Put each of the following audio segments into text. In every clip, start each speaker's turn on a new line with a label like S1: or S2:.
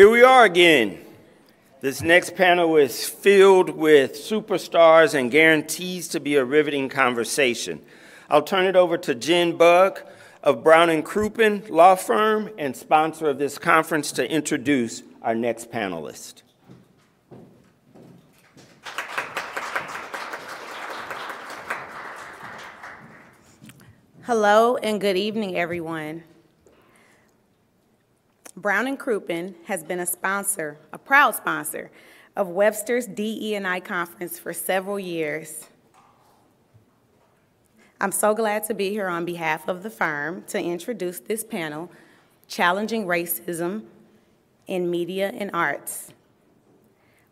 S1: Here we are again. This next panel is filled with superstars and guarantees to be a riveting conversation. I'll turn it over to Genn Bugg of Brown and Crouppen Law Firm and sponsor of this conference to introduce our next panelist.
S2: Hello and good evening, everyone. Brown and Crouppen has been a sponsor, a proud sponsor, of Webster's DE&I conference for several years. I'm so glad to be here on behalf of the firm to introduce this panel, Challenging Racism in Media and Arts.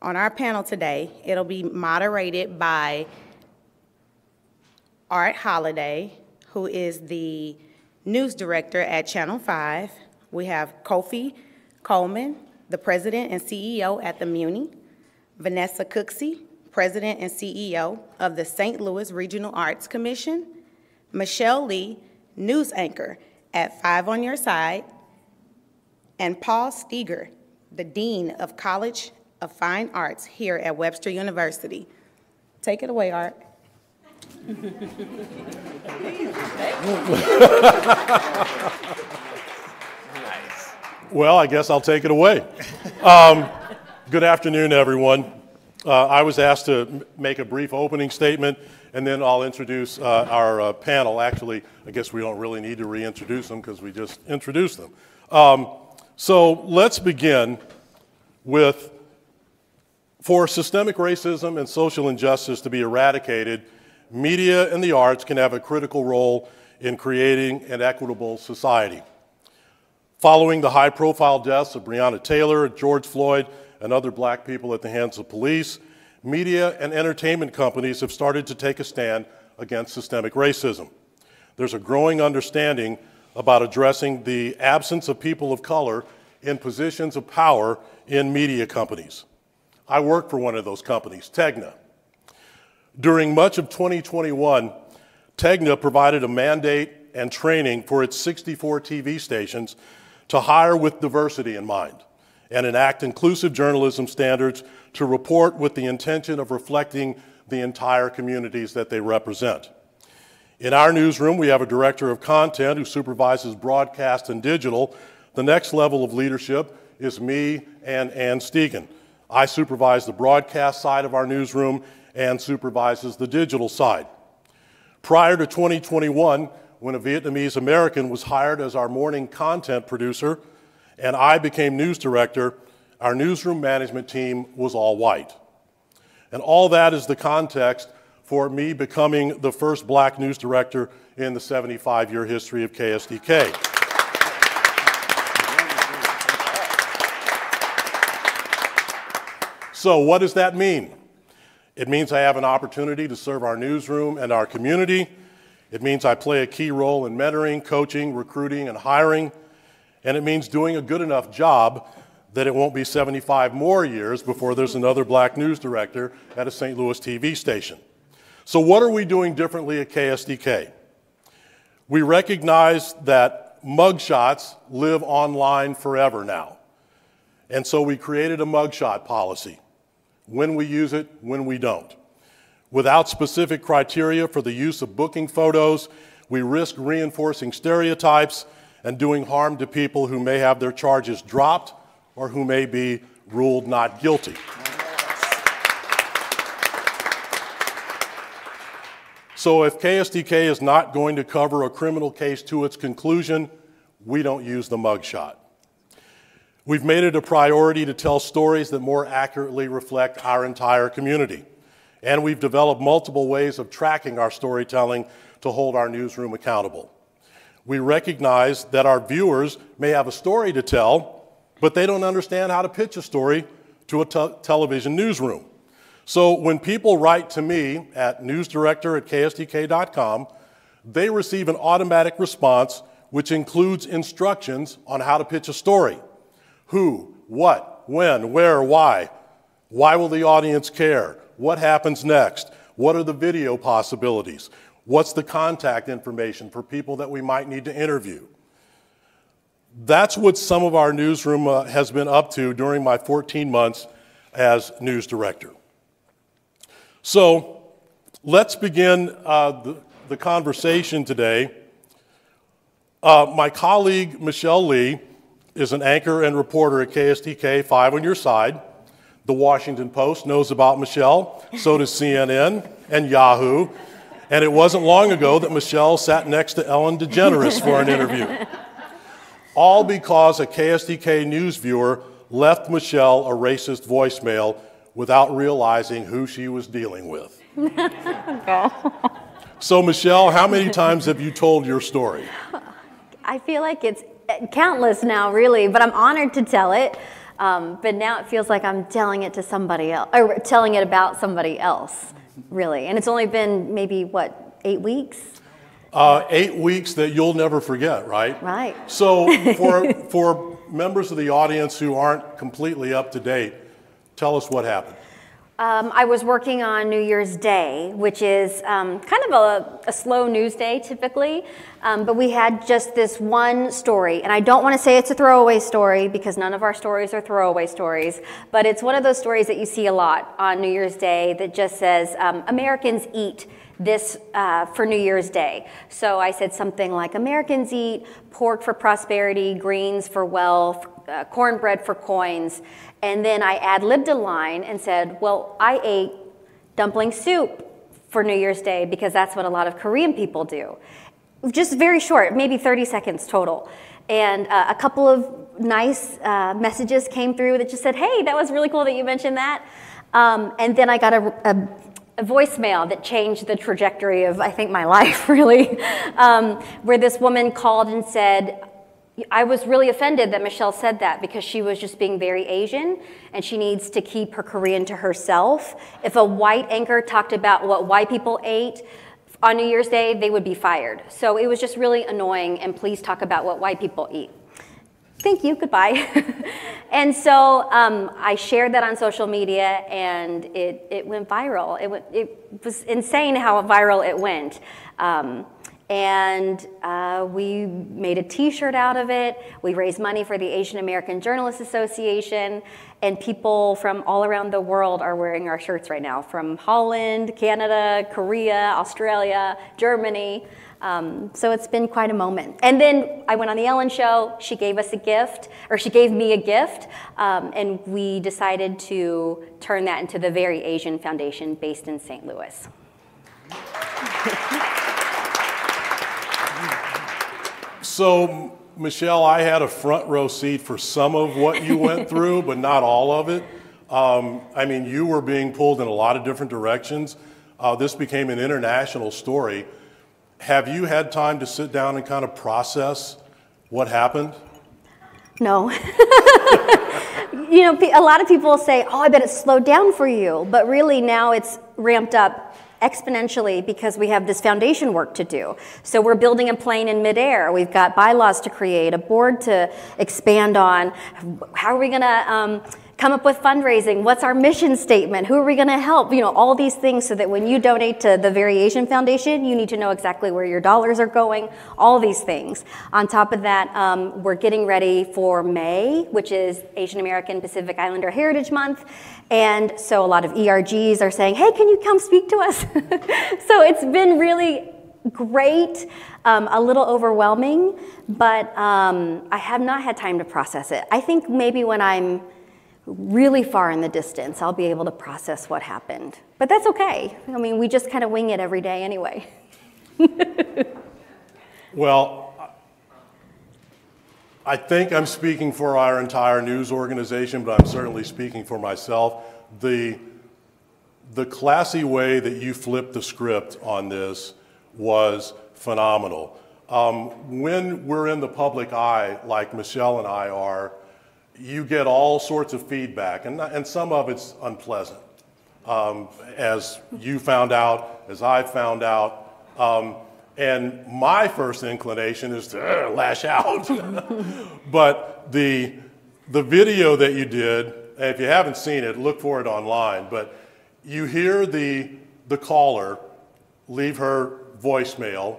S2: On our panel today, it'll be moderated by Art Holliday, who is the news director at Channel 5, we have Kwofe Coleman, the president and CEO at the Muny, Vanessa Cooksey, president and CEO of the St. Louis Regional Arts Commission, Michelle Li, news anchor at Five on Your Side, and Paul Steger, the Dean of College of Fine Arts here at Webster University. Take it away, Art.
S3: Well, I guess I'll take it away. Um, good afternoon, everyone. Uh, I was asked to make a brief opening statement, and then I'll introduce uh, our uh, panel. Actually, I guess we don't really need to reintroduce them because we just introduced them. Um, so let's begin with for systemic racism and social injustice to be eradicated, media and the arts can have a critical role in creating an equitable society. Following the high profile deaths of Breonna Taylor, George Floyd, and other black people at the hands of police, media and entertainment companies have started to take a stand against systemic racism. There's a growing understanding about addressing the absence of people of color in positions of power in media companies. I work for one of those companies, Tegna. During much of 2021, Tegna provided a mandate and training for its 64 TV stations to hire with diversity in mind and enact inclusive journalism standards to report with the intention of reflecting the entire communities that they represent. In our newsroom, we have a director of content who supervises broadcast and digital. The next level of leadership is me and Ann Stegan. I supervise the broadcast side of our newsroom and supervises the digital side. Prior to 2021, when a Vietnamese American was hired as our morning content producer and I became news director, our newsroom management team was all white. And all that is the context for me becoming the first black news director in the 75 year history of KSDK. So, what does that mean? It means I have an opportunity to serve our newsroom and our community it means I play a key role in mentoring, coaching, recruiting, and hiring. And it means doing a good enough job that it won't be 75 more years before there's another black news director at a St. Louis TV station. So, what are we doing differently at KSDK? We recognize that mugshots live online forever now. And so we created a mugshot policy when we use it, when we don't. Without specific criteria for the use of booking photos, we risk reinforcing stereotypes and doing harm to people who may have their charges dropped or who may be ruled not guilty. So if KSDK is not going to cover a criminal case to its conclusion, we don't use the mugshot. We've made it a priority to tell stories that more accurately reflect our entire community. And we've developed multiple ways of tracking our storytelling to hold our newsroom accountable. We recognize that our viewers may have a story to tell, but they don't understand how to pitch a story to a te television newsroom. So when people write to me at newsdirector at ksdk.com, they receive an automatic response which includes instructions on how to pitch a story. Who, what, when, where, why. Why will the audience care? What happens next? What are the video possibilities? What's the contact information for people that we might need to interview? that's what some of our newsroom uh, has been up to during my 14 months as news director. So let's begin uh, the, the, conversation today. Uh, my colleague, Michelle Li, is an anchor and reporter at KSDK, five on your side. The Washington Post knows about Michelle, so does CNN and Yahoo. And it wasn't long ago that Michelle sat next to Ellen DeGeneres for an interview. All because a KSDK news viewer left Michelle a racist voicemail without realizing who she was dealing with. Oh. so, Michelle, how many times have you told your story?
S4: I feel like it's countless now, really, but I'm honored to tell it. Um, but now it feels like I'm telling it to somebody else, or telling it about somebody else, really. And it's only been maybe, what, eight weeks?
S3: Uh, eight weeks that you'll never forget, right?
S4: Right.
S3: So, for, for members of the audience who aren't completely up to date, tell us what happened.
S4: Um, I was working on New Year's Day, which is um, kind of a, a, slow news day typically, um, but we had just this one story. And I don't want to say it's a throwaway story because none of our stories are throwaway stories, but it's one of those stories that you see a lot on New Year's Day that just says um, Americans eat this uh, for New Year's Day. So I said something like Americans eat pork for prosperity, greens for wealth, uh, cornbread for coins. And then I ad libbed a line and said, Well, I ate dumpling soup for New Year's Day because that's what a lot of Korean people do. Just very short, maybe 30 seconds total. And uh, a couple of nice uh, messages came through that just said, Hey, that was really cool that you mentioned that. Um, and then I got a, a, a, voicemail that changed the trajectory of, I think, my life, really, um, where this woman called and said, I was really offended that Michelle said that because she was just being very Asian and she needs to keep her Korean to herself. If a white anchor talked about what white people ate on New Year's Day, they would be fired. So it was just really annoying and please talk about what white people eat. Thank you, goodbye. and so um, I shared that on social media and it, it went viral. It, went, it was insane how viral it went. Um, and uh, we made a t-shirt out of it. We raised money for the Asian American Journalists Association, and people from all around the world are wearing our shirts right now, from Holland, Canada, Korea, Australia, Germany. Um, so it's been quite a moment. And then I went on the Ellen Show. She gave us a gift, or she gave me a gift, um, and we decided to turn that into the Very Asian Foundation based in St. Louis.
S3: So, Michelle, I had a front row seat for some of what you went through, but not all of it. Um, I mean, you were being pulled in a lot of different directions. Uh, this became an international story. Have you had time to sit down and kind of process what happened?
S4: No. you know, a lot of people say, oh, I bet it slowed down for you. But really, now it's ramped up exponentially because we have this foundation work to do. So we're building a plane in midair. We've got bylaws to create, a board to expand on. How are we going to um, come up with fundraising? What's our mission statement? Who are we going to help? You know, all these things so that when you donate to the Very Asian Foundation, you need to know exactly where your dollars are going, all these things. On top of that, um, we're getting ready for May, which is Asian American Pacific Islander Heritage Month. And so a lot of ERGs are saying, hey, can you come speak to us? so it's been really great, um, a little overwhelming, but um, I have not had time to process it. I think maybe when I'm really far in the distance, I'll be able to process what happened. But that's okay. I mean, we just kind of wing it every day anyway.
S3: well, I think I'm speaking for our entire news organization, but I'm certainly speaking for myself. The, the classy way that you flipped the script on this was phenomenal. Um, when we're in the public eye, like Michelle and I are, you get all sorts of feedback, and, and some of it's unpleasant. Um, as you found out, as I found out. Um, and my first inclination is to uh, lash out. but the, the video that you did, if you haven't seen it, look for it online. But you hear the, the caller leave her voicemail,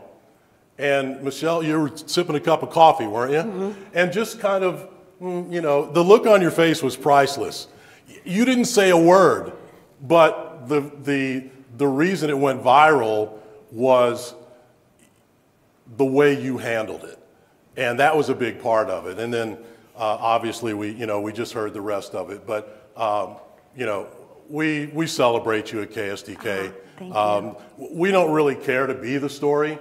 S3: And Michelle, you were sipping a cup of coffee, weren't you? Mm-hmm. And just kind of, mm, you know, the look on your face was priceless. You didn't say a word, but the, the, the reason it went viral was the way you handled it. And that was a big part of it. And then uh, obviously we, you know, we just heard the rest of it. But, um, you know, we, we celebrate you at KSDK.
S4: Uh-huh. Um,
S3: we don't really care to be the story.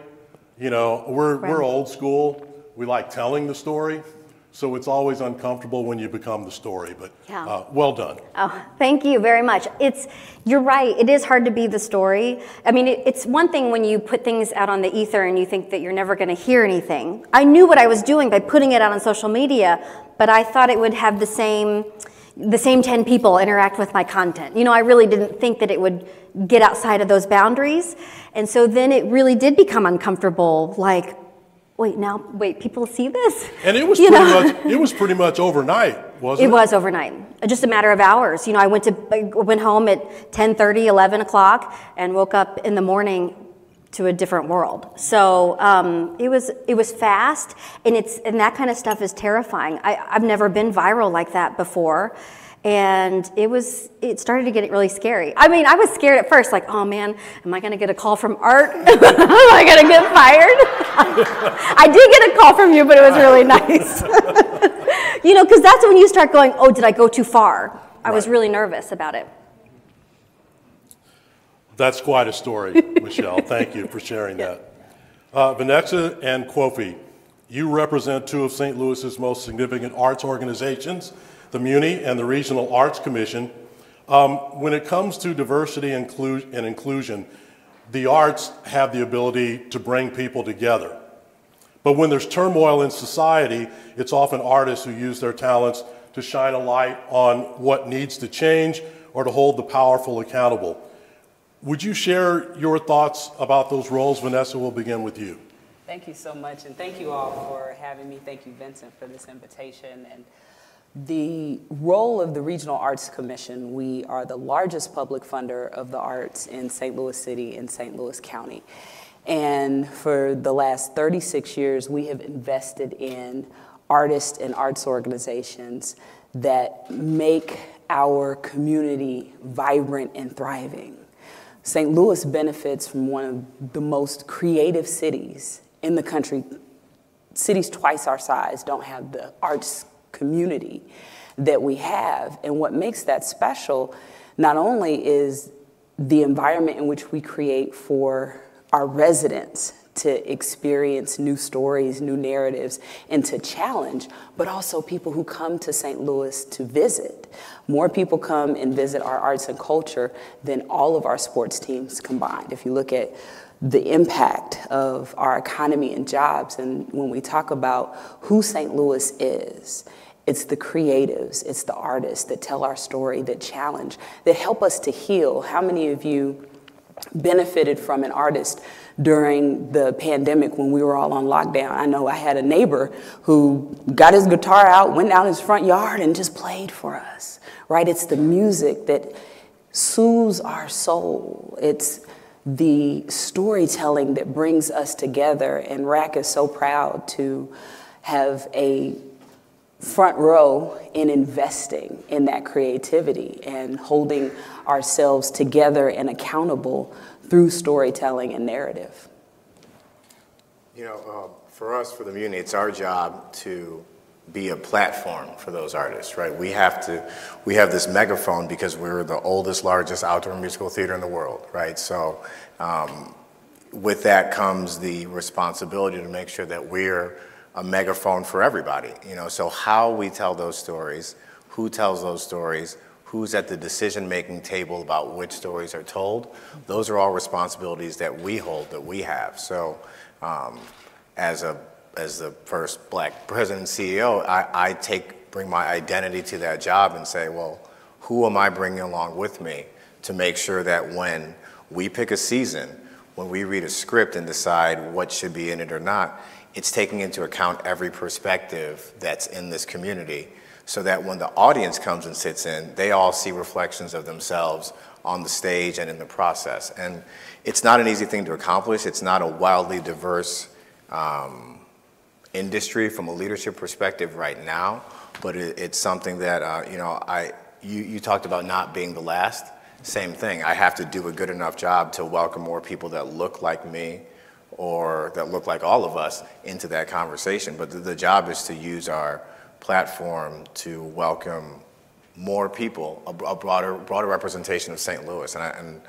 S3: You know, we're, right. we're old school. We like telling the story. So it's always uncomfortable when you become the story, but yeah. uh, well done.
S4: Oh, thank you very much. It's you're right. It is hard to be the story. I mean, it, it's one thing when you put things out on the ether and you think that you're never going to hear anything. I knew what I was doing by putting it out on social media, but I thought it would have the same the same 10 people interact with my content. You know, I really didn't think that it would get outside of those boundaries. And so then it really did become uncomfortable like wait now wait people see this?
S3: And it was you pretty know? much it was pretty much overnight wasn't
S4: it it? was overnight. Just a matter of hours. You know i went to I went home at 10 30 11 o'clock and woke up in the morning to a different world. So um, it was it was fast and it's and that kind of stuff is terrifying. I, i've never been viral like that before and it was it started to get really scary. I mean i was scared at first like oh man am i going to get a call from art? Am i going to get fired? I did get a call from you but it was really nice. You know because that's when you start going oh did i go too far? I right. was really nervous about it.
S3: That's quite a story michelle. Thank you for sharing that. Uh, vanessa and kwofe you represent two of st louis's most significant arts organizations the Muny and the Regional Arts Commission. Um, when it comes to diversity and, inclusion, the arts have the ability to bring people together. But when there's turmoil in society, it's often artists who use their talents to shine a light on what needs to change or to hold the powerful accountable. Would you share your thoughts about those roles? Vanessa, we'll begin with you.
S5: Thank you so much, and thank you all for having me. Thank you, Vincent, for this invitation. And the role of the Regional Arts Commission, we are the largest public funder of the arts in St. Louis City and St. Louis County. And for the last 36 years, we have invested in artists and arts organizations that make our community vibrant and thriving. St. Louis benefits from one of the most creative cities in the country. Cities twice our size don't have the arts community that we have. And what makes that special not only is the environment in which we create for our residents to experience new stories, new narratives, and to challenge, but also people who come to St. Louis to visit. More people come and visit our arts and culture than all of our sports teams combined. If you look at the impact of our economy and jobs, and when we talk about who St. Louis is, it's the creatives, it's the artists that tell our story, that challenge, that help us to heal. How many of you benefited from an artist during the pandemic when we were all on lockdown? I know I had a neighbor who got his guitar out, went down his front yard, and just played for us, right? It's the music that soothes our soul. It's the storytelling that brings us together, and RAC is so proud to have a front row in investing in that creativity and holding ourselves together and accountable through storytelling and narrative.
S6: You know, uh, for us, for the Muny, it's our job to be a platform for those artists, right? We have to, we have this megaphone because we're the oldest, largest outdoor musical theater in the world, right? So um, with that comes the responsibility to make sure that we're a megaphone for everybody. You know, so how we tell those stories, who tells those stories, who's at the decision-making table about which stories are told, those are all responsibilities that we hold, that we have. So um, as, a, as the first black president and CEO, I, I take, bring my identity to that job and say, well, who am I bringing along with me to make sure that when we pick a season, when we read a script and decide what should be in it or not, it's taking into account every perspective that's in this community so that when the audience comes and sits in, they all see reflections of themselves on the stage and in the process. And it's not an easy thing to accomplish. It's not a wildly diverse um, industry from a leadership perspective right now, but it, it's something that, uh, you know, I, you, you talked about not being the last. Same thing. I have to do a good enough job to welcome more people that look like me or that look like all of us into that conversation. But the, the job is to use our platform to welcome more people, a, a broader, broader representation of St. Louis. And, I, and,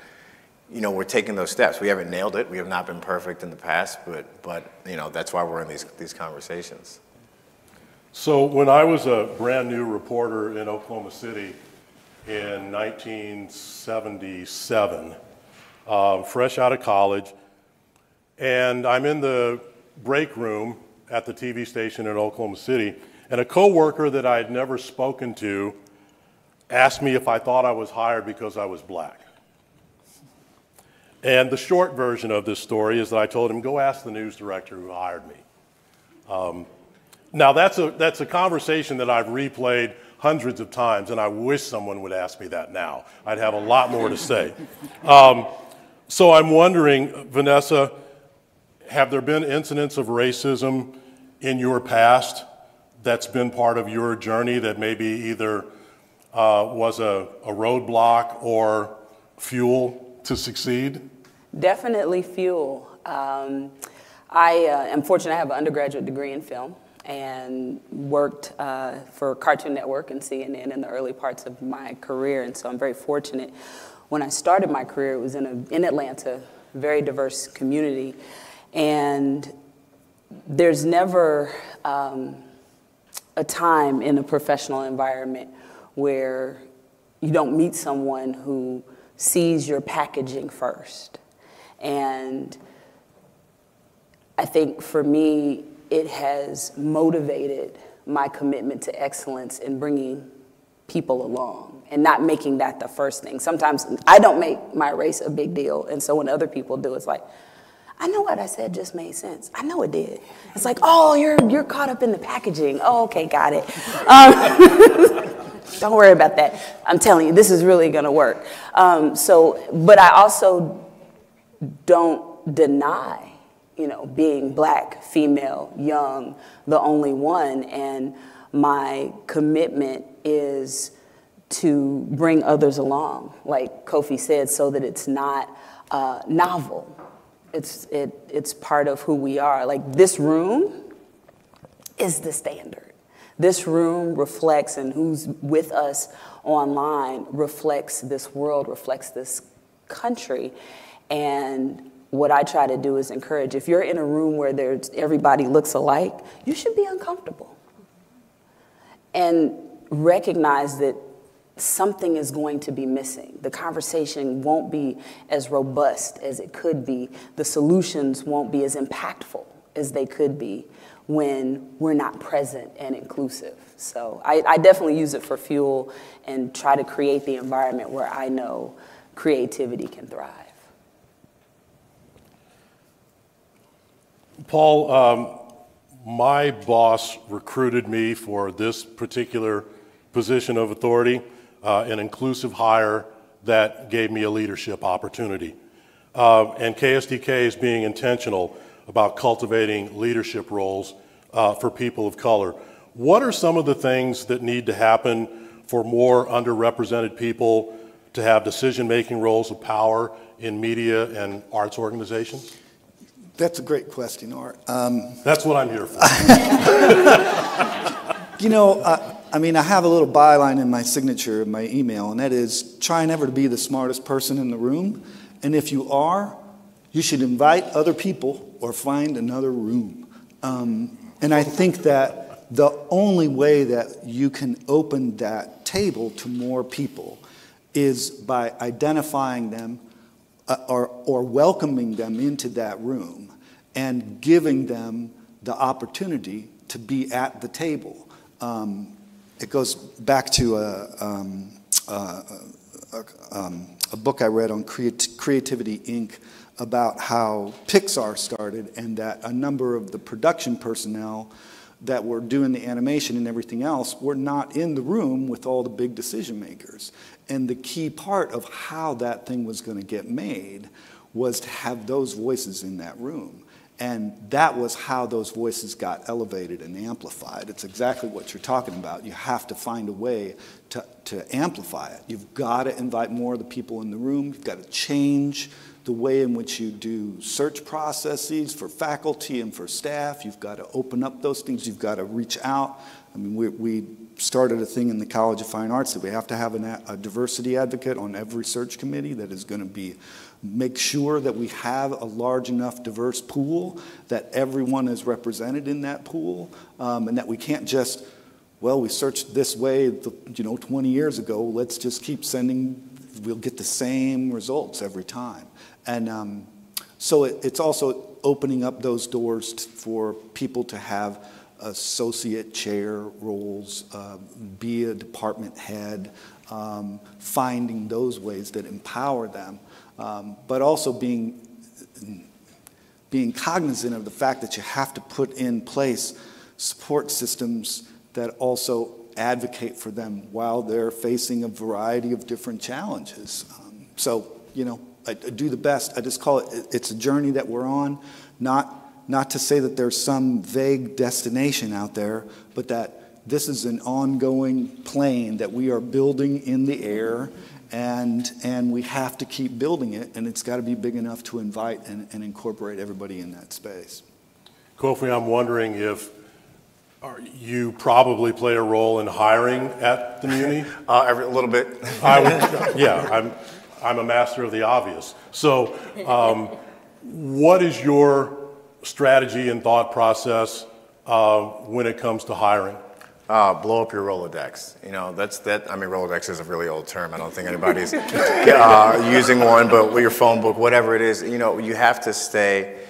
S6: you know, we're taking those steps. We haven't nailed it. We have not been perfect in the past, but, but you know, that's why we're in these, these conversations.
S3: So when I was a brand new reporter in Oklahoma City in 1977, um, fresh out of college, and I'm in the break room at the TV station in Oklahoma City, and a coworker that I had never spoken to asked me if I thought I was hired because I was black. And the short version of this story is that I told him, go ask the news director who hired me. Um, now, that's a, that's a conversation that I've replayed hundreds of times, and I wish someone would ask me that now. I'd have a lot more to say. Um, so I'm wondering, Vanessa, have there been incidents of racism in your past that's been part of your journey that maybe either uh, was a, a roadblock or fuel to succeed?
S5: Definitely fuel. Um, I uh, am fortunate I have an undergraduate degree in film and worked uh, for Cartoon Network and CNN in the early parts of my career, and so I'm very fortunate. When I started my career, it was in, a, in Atlanta, very diverse community, and there's never um, a time in a professional environment where you don't meet someone who sees your packaging first. And I think for me, it has motivated my commitment to excellence in bringing people along and not making that the first thing. Sometimes I don't make my race a big deal, and so when other people do, it's like, I know what I said just made sense. I know it did. It's like, oh, you're you're caught up in the packaging. Oh, okay, got it. Um, don't worry about that. I'm telling you, this is really going to work. Um, so, but I also don't deny, you know, being black, female, young, the only one, and my commitment is to bring others along, like Kwofe said, so that it's not uh, novel. It's, it, it's part of who we are. Like this room is the standard. This room reflects, and who's with us online reflects this world, reflects this country. And what I try to do is encourage if you're in a room where there's, everybody looks alike, you should be uncomfortable. And recognize that something is going to be missing. The conversation won't be as robust as it could be, the solutions won't be as impactful as they could be when we're not present and inclusive. So I, I, definitely use it for fuel and try to create the environment where I know creativity can thrive.
S3: Paul, um, my boss recruited me for this particular position of authority, uh, an inclusive hire that gave me a leadership opportunity. Uh, and KSDK is being intentional about cultivating leadership roles uh, for people of color. What are some of the things that need to happen for more underrepresented people to have decision making roles of power in media and arts organizations?
S7: That's a great question, Art. Um,
S3: That's what I'm here for.
S7: you know, I, I mean, I have a little byline in my signature of my email, and that is try never to be the smartest person in the room. And if you are, you should invite other people or find another room. Um, and I think that the only way that you can open that table to more people is by identifying them uh, or, or welcoming them into that room and giving them the opportunity to be at the table. Um, it goes back to a, um, a, um, a book I read on Creativity Inc about how Pixar started and that a number of the production personnel that were doing the animation and everything else were not in the room with all the big decision makers. And the key part of how that thing was going to get made was to have those voices in that room. And that was how those voices got elevated and amplified. It's exactly what you're talking about. You have to find a way to, to amplify it. You've got to invite more of the people in the room. You've got to change the way in which you do search processes for faculty and for staff. You've got to open up those things. You've got to reach out. I mean, we, we started a thing in the College of Fine Arts that we have to have an, a diversity advocate on every search committee that is going to be make sure that we have a large enough diverse pool that everyone is represented in that pool um, and that we can't just well we searched this way you know 20 years ago let's just keep sending we'll get the same results every time. And um, so it, it's also opening up those doors for people to have associate chair roles, uh, be a department head, um, finding those ways that empower them um, but also being, being cognizant of the fact that you have to put in place support systems that also advocate for them while they're facing a variety of different challenges. Um, so, you know, I, I, do the best. I just call it, it's a journey that we're on, not, not to say that there's some vague destination out there, but that this is an ongoing plane that we are building in the air and, and we have to keep building it, and it's got to be big enough to invite and, and incorporate everybody in that space.
S3: Kwofe, I'm wondering if you probably play a role in hiring at the Muny?
S6: Uh, every, a little bit.
S3: I would, yeah, I'm, I'm a master of the obvious. So, um, what is your strategy and thought process uh, when it comes to hiring?
S6: Uh, blow up your Rolodex. You know, that's that. I mean, Rolodex is a really old term. I don't think anybody's uh, using one, but your phone book, whatever it is, you know, you have to stay.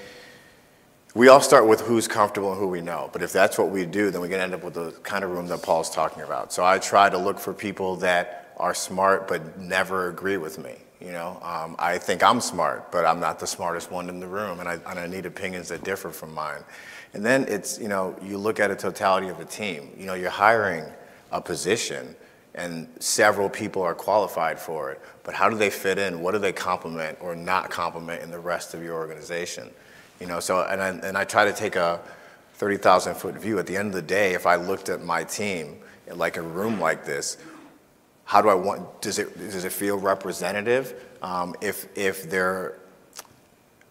S6: We all start with who's comfortable and who we know. But if that's what we do, then we can end up with the kind of room that Paul's talking about. So I try to look for people that are smart but never agree with me. You know, um, I think I'm smart, but I'm not the smartest one in the room, and I, and I need opinions that differ from mine. And then it's, you know, you look at a totality of a team. You know, you're hiring a position and several people are qualified for it, but how do they fit in? What do they complement or not complement in the rest of your organization? You know, so, and I, and I try to take a 30,000 foot view. At the end of the day, if I looked at my team like a room like this, how do I want, does it, does it feel representative? Um, if, if they're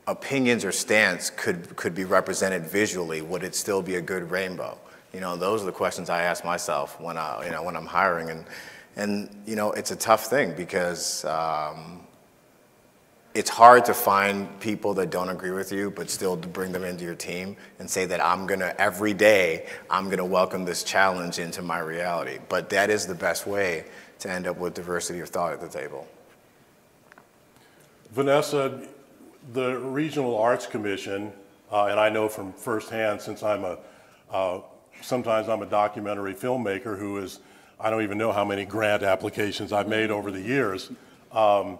S6: opinions or stance could, could be represented visually, would it still be a good rainbow? You know, those are the questions I ask myself when, I, you know, when I'm hiring. And, and, you know, it's a tough thing because um, it's hard to find people that don't agree with you, but still bring them into your team and say that I'm going to, every day, I'm going to welcome this challenge into my reality. But that is the best way to end up with diversity of thought at the table.
S3: Vanessa, the Regional Arts Commission, uh, and I know from firsthand since I'm a, uh, sometimes I'm a documentary filmmaker who is, I don't even know how many grant applications I've made over the years. Um,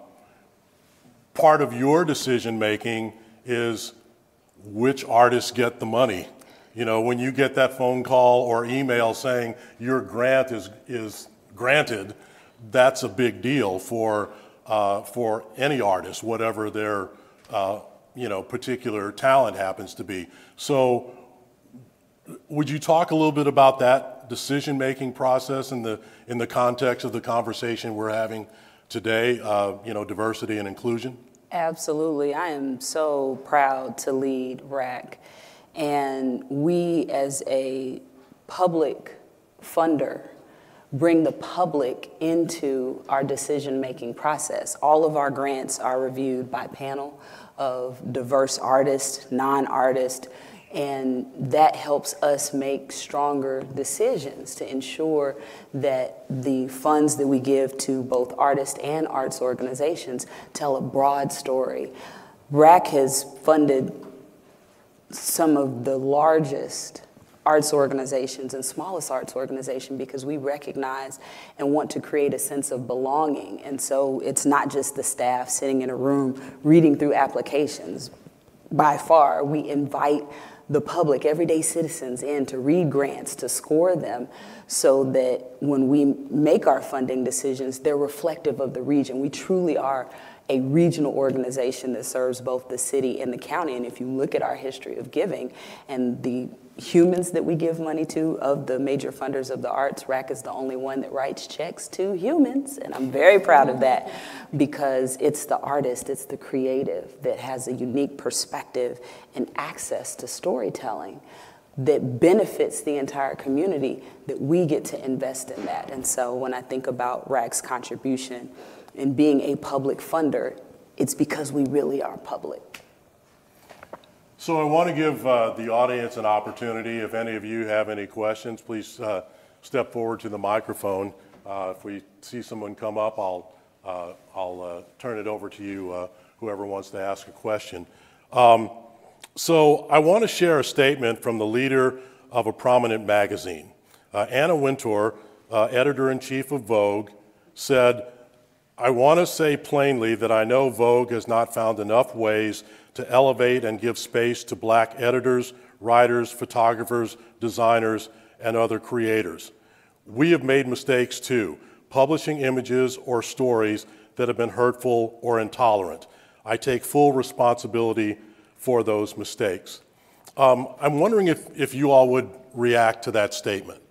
S3: part of your decision making is which artists get the money. You know, when you get that phone call or email saying your grant is, is granted, that's a big deal for, uh, for any artist, whatever their uh, you know, particular talent happens to be. So would you talk a little bit about that decision-making process in the, in the context of the conversation we're having today, uh, you know, diversity and inclusion?
S5: Absolutely. I am so proud to lead RAC. And we, as a public funder, bring the public into our decision making process. All of our grants are reviewed by panel of diverse artists, non artists, and that helps us make stronger decisions to ensure that the funds that we give to both artists and arts organizations tell a broad story. RAC has funded some of the largest arts organizations and smallest arts organization because we recognize and want to create a sense of belonging. And so it's not just the staff sitting in a room reading through applications. By far, we invite the public, everyday citizens in to read grants, to score them, so that when we make our funding decisions, they're reflective of the region. We truly are a regional organization that serves both the city and the county. And if you look at our history of giving and the humans that we give money to of the major funders of the arts, RAC is the only one that writes checks to humans. And I'm very proud of that because it's the artist, it's the creative that has a unique perspective and access to storytelling that benefits the entire community that we get to invest in that. And so when I think about RAC's contribution, and being a public funder, it's because we really are public.
S3: So I want to give uh, the audience an opportunity. If any of you have any questions, please uh, step forward to the microphone. Uh, if we see someone come up, I'll, uh, I'll uh, turn it over to you, uh, whoever wants to ask a question. Um, so I want to share a statement from the leader of a prominent magazine. Anna Wintour, editor in chief of Vogue, said, I want to say plainly that I know Vogue has not found enough ways to elevate and give space to black editors, writers, photographers, designers, and other creators. We have made mistakes too, publishing images or stories that have been hurtful or intolerant. I take full responsibility for those mistakes. Um, I'm wondering if, if you all would react to that statement.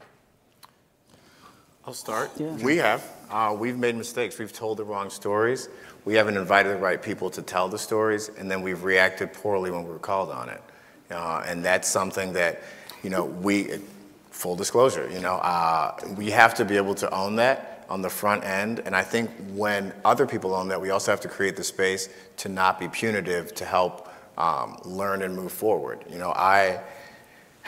S6: I'll start. Yeah. We have. Uh, we've made mistakes. We've told the wrong stories. We haven't invited the right people to tell the stories, and then we've reacted poorly when we were called on it. Uh, and that's something that, you know, we, full disclosure, you know, uh, we have to be able to own that on the front end. And I think when other people own that, we also have to create the space to not be punitive to help um, learn and move forward. You know, I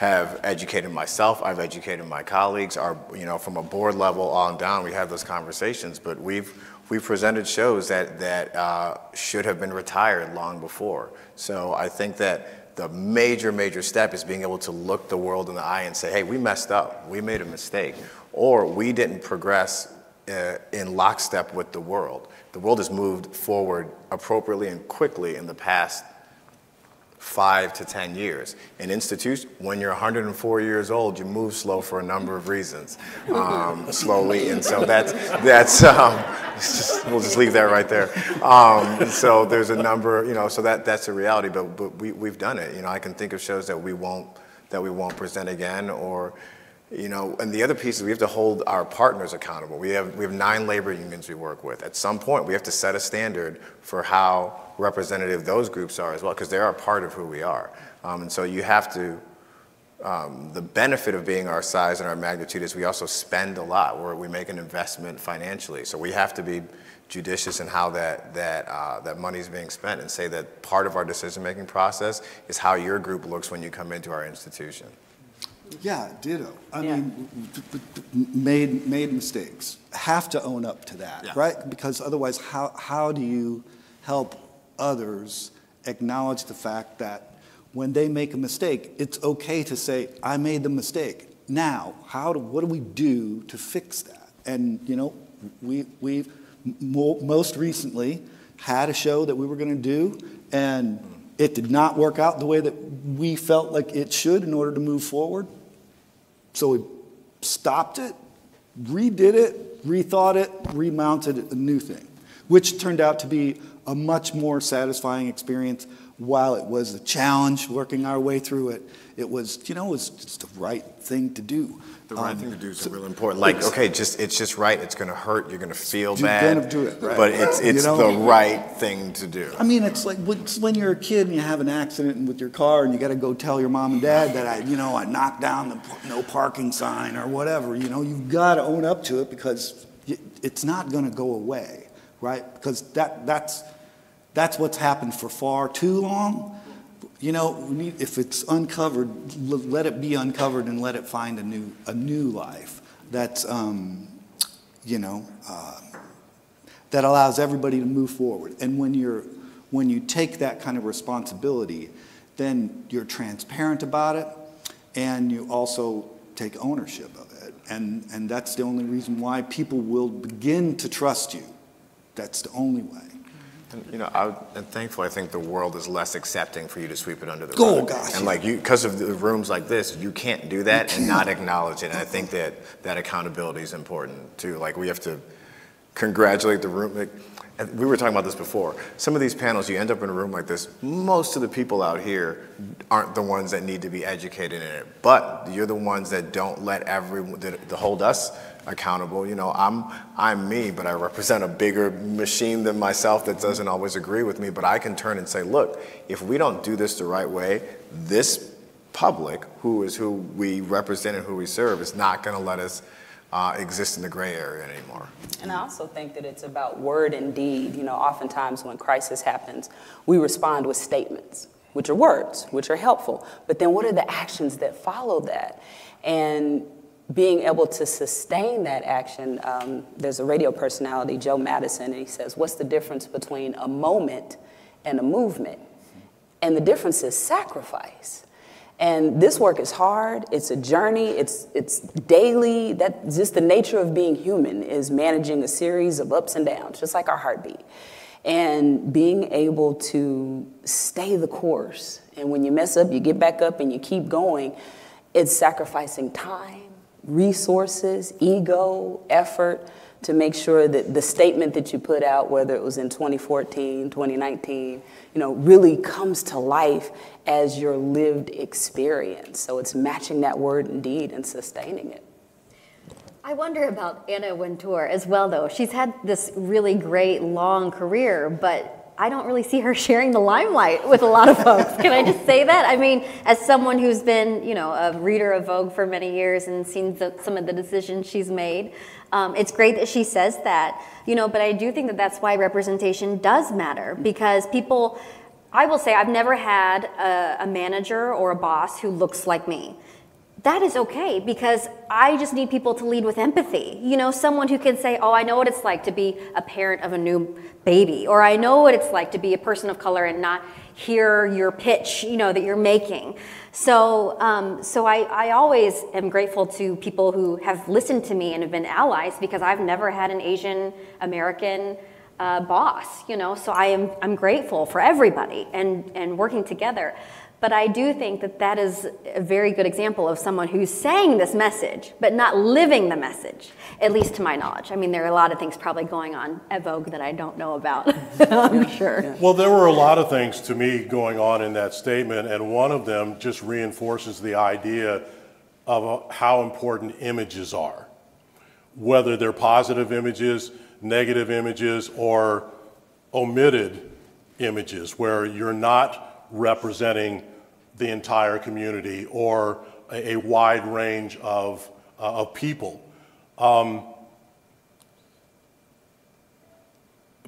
S6: have educated myself, I've educated my colleagues, our, you know, from a board level on down, we have those conversations, but we've, we've presented shows that, that uh, should have been retired long before. So I think that the major, major step is being able to look the world in the eye and say, hey, we messed up, we made a mistake, or we didn't progress uh, in lockstep with the world. The world has moved forward appropriately and quickly in the past five to 10 years. In institution, when you're 104 years old, you move slow for a number of reasons, um, slowly. And so that's, that's um, just, we'll just leave that right there. Um, so there's a number, you know, so that, that's a reality, but, but we, we've done it. You know, I can think of shows that we won't, that we won't present again or, you know, and the other piece is we have to hold our partners accountable. We have, we have nine labor unions we work with. At some point, we have to set a standard for how representative those groups are as well, because they are a part of who we are. Um, and so you have to, um, the benefit of being our size and our magnitude is we also spend a lot, where we make an investment financially. So we have to be judicious in how that, that, uh, that money is being spent and say that part of our decision-making process is how your group looks when you come into our institution.
S7: Yeah, ditto. I yeah. mean, made made mistakes. Have to own up to that, yeah. right? Because otherwise, how how do you help others acknowledge the fact that when they make a mistake, it's okay to say, "I made the mistake." Now, how do what do we do to fix that? And you know, we we've most recently had a show that we were going to do, and it did not work out the way that we felt like it should in order to move forward. So we stopped it, redid it, rethought it, remounted a new thing, which turned out to be a much more satisfying experience. While it was a challenge working our way through it, it was, you know, it was just the right thing to do.
S6: The right um, thing to do is so, really important. Like, okay, just it's just right. It's going to hurt. You're going to feel bad. You're going to
S7: do it, right.
S6: But it's it's you know? the right thing to do.
S7: I mean, it's like when you're a kid and you have an accident with your car and you got to go tell your mom and dad that I, you know, I knocked down the no parking sign or whatever. You know, you've got to own up to it because it's not going to go away, right? Because that that's that's what's happened for far too long you know, need, if it's uncovered, let it be uncovered and let it find a new, a new life that's, um, you know, uh, that allows everybody to move forward. And when, you're, when you take that kind of responsibility, then you're transparent about it and you also take ownership of it. And, and that's the only reason why people will begin to trust you. That's the only way.
S6: And, you know, I would, and thankfully, I think the world is less accepting for you to sweep it under the
S7: oh,
S6: rug.
S7: Gosh!
S6: And like you, because of the rooms like this, you can't do that and not acknowledge it. And I think that that accountability is important too. Like we have to congratulate the room. we were talking about this before. Some of these panels, you end up in a room like this. Most of the people out here aren't the ones that need to be educated in it, but you're the ones that don't let everyone that, that hold us accountable. You know, I'm I'm me, but I represent a bigger machine than myself that doesn't always agree with me. But I can turn and say, look, if we don't do this the right way, this public, who is who we represent and who we serve, is not going to let us uh, exist in the gray area anymore.
S5: And I also think that it's about word and deed. You know, oftentimes when crisis happens, we respond with statements, which are words, which are helpful. But then what are the actions that follow that? And being able to sustain that action, um, there's a radio personality, Joe Madison, and he says, What's the difference between a moment and a movement? And the difference is sacrifice. And this work is hard. It's a journey. It's it's daily. That's just the nature of being human is managing a series of ups and downs, just like our heartbeat. And being able to stay the course. And when you mess up, you get back up and you keep going. It's sacrificing time, resources, ego, effort to make sure that the statement that you put out, whether it was in 2014, 2019, you know, really comes to life as your lived experience. So it's matching that word and deed and sustaining it.
S4: I wonder about Anna Wintour as well, though. She's had this really great long career, but I don't really see her sharing the limelight with a lot of folks. Can I just say that? I mean, as someone who's been, you know, a reader of Vogue for many years and seen the, some of the decisions she's made, um, it's great that she says that, you know, but I do think that that's why representation does matter because people, I will say, I've never had a, a manager or a boss who looks like me that is okay because I just need people to lead with empathy. You know, someone who can say, Oh, I know what it's like to be a parent of a new baby, or I know what it's like to be a person of color and not hear your pitch, you know, that you're making. So, um, so I, I always am grateful to people who have listened to me and have been allies because I've never had an Asian American uh, boss, you know, so I am, I'm grateful for everybody and, and working together. But I do think that that is a very good example of someone who's saying this message, but not living the message, at least to my knowledge. I mean, there are a lot of things probably going on at Vogue that I don't know about, I'm sure.
S3: Well, there were a lot of things to me going on in that statement, and one of them just reinforces the idea of uh, how important images are, whether they're positive images, negative images, or omitted images, where you're not representing the entire community or a, a wide range of, uh, of people. Um,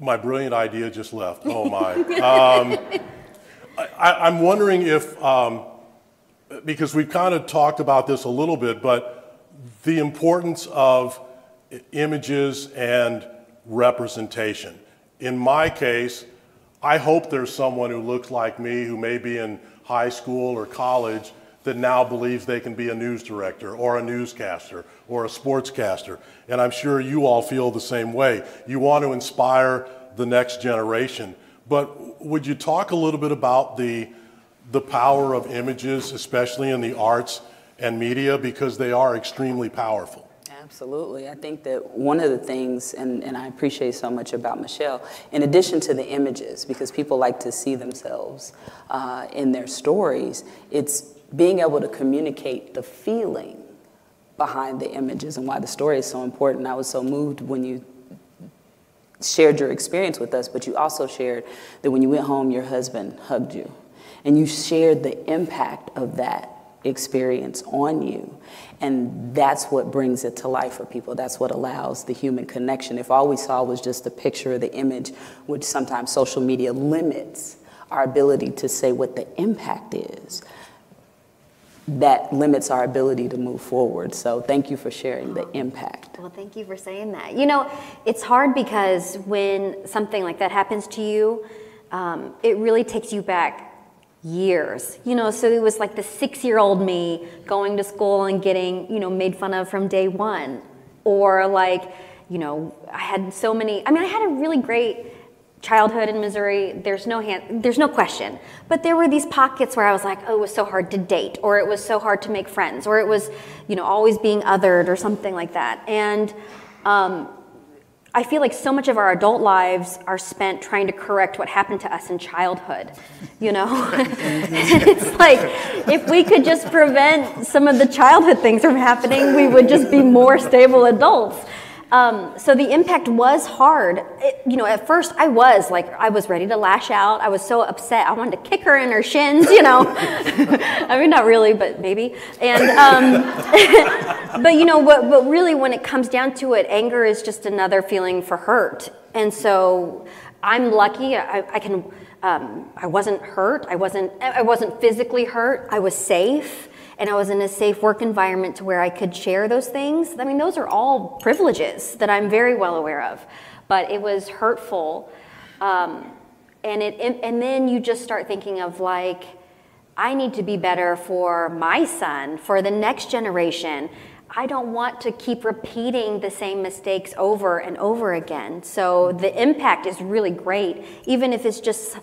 S3: my brilliant idea just left. Oh my. Um, I, am wondering if, um, because we've kind of talked about this a little bit, but the importance of images and representation. In my case, I hope there's someone who looks like me who may be in high school or college that now believes they can be a news director or a newscaster or a sportscaster. And I'm sure you all feel the same way. You want to inspire the next generation. But would you talk a little bit about the, the power of images, especially in the arts and media, because they are extremely powerful?
S5: Absolutely. I think that one of the things, and, and I appreciate so much about Michelle, in addition to the images, because people like to see themselves uh, in their stories, it's being able to communicate the feeling behind the images and why the story is so important. I was so moved when you shared your experience with us, but you also shared that when you went home, your husband hugged you. And you shared the impact of that experience on you. And that's what brings it to life for people. That's what allows the human connection. If all we saw was just a picture or the image, which sometimes social media limits our ability to say what the impact is, that limits our ability to move forward. So thank you for sharing the impact.
S4: Well, thank you for saying that. You know, it's hard because when something like that happens to you, um, it really takes you back years. You know, so it was like the six year old me going to school and getting, you know, made fun of from day one. Or like, you know, I had so many, I mean, I had a really great childhood in Missouri. There's no hand, there's no question. But there were these pockets where I was like, oh, it was so hard to date, or it was so hard to make friends, or it was, you know, always being othered or something like that. And um, I feel like so much of our adult lives are spent trying to correct what happened to us in childhood, you know? it's like if we could just prevent some of the childhood things from happening, we would just be more stable adults. Um, so the impact was hard. It, you know, at first I was like, I was ready to lash out. I was so upset. I wanted to kick her in her shins, you know. I mean, not really, but maybe. And, um, but you know, but, but really when it comes down to it, anger is just another feeling for hurt. And so I'm lucky. I, I can, um, I wasn't hurt. I wasn't, I wasn't physically hurt. I was safe and I was in a safe work environment to where I could share those things. I mean, those are all privileges that I'm very well aware of, but it was hurtful. Um, and, it, and then you just start thinking of like, I need to be better for my son, for the next generation. I don't want to keep repeating the same mistakes over and over again. So the impact is really great, even if it's just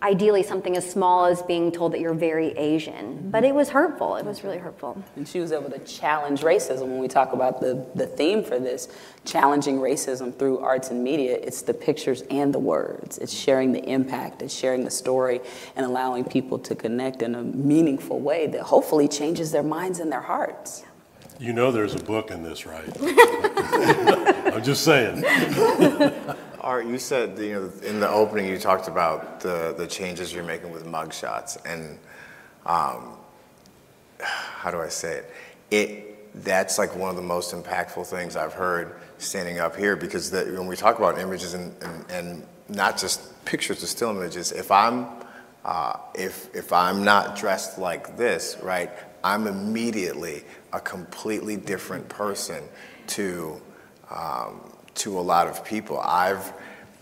S4: ideally something as small as being told that you're very Asian. Mm-hmm. But it was hurtful. It was really hurtful.
S5: And she was able to challenge racism. When we talk about the, the theme for this, challenging racism through arts and media, it's the pictures and the words. It's sharing the impact, it's sharing the story, and allowing people to connect in a meaningful way that hopefully changes their minds and their hearts.
S3: You know there's a book in this, right? I'm just saying.
S6: Art, you said you know in the opening you talked about the the changes you're making with mugshots, and um, how do I say it? It that's like one of the most impactful things I've heard standing up here because when we talk about images and, and, and not just pictures of still images, if I'm uh, if if I'm not dressed like this, right, I'm immediately a completely different person to um, to a lot of people. I've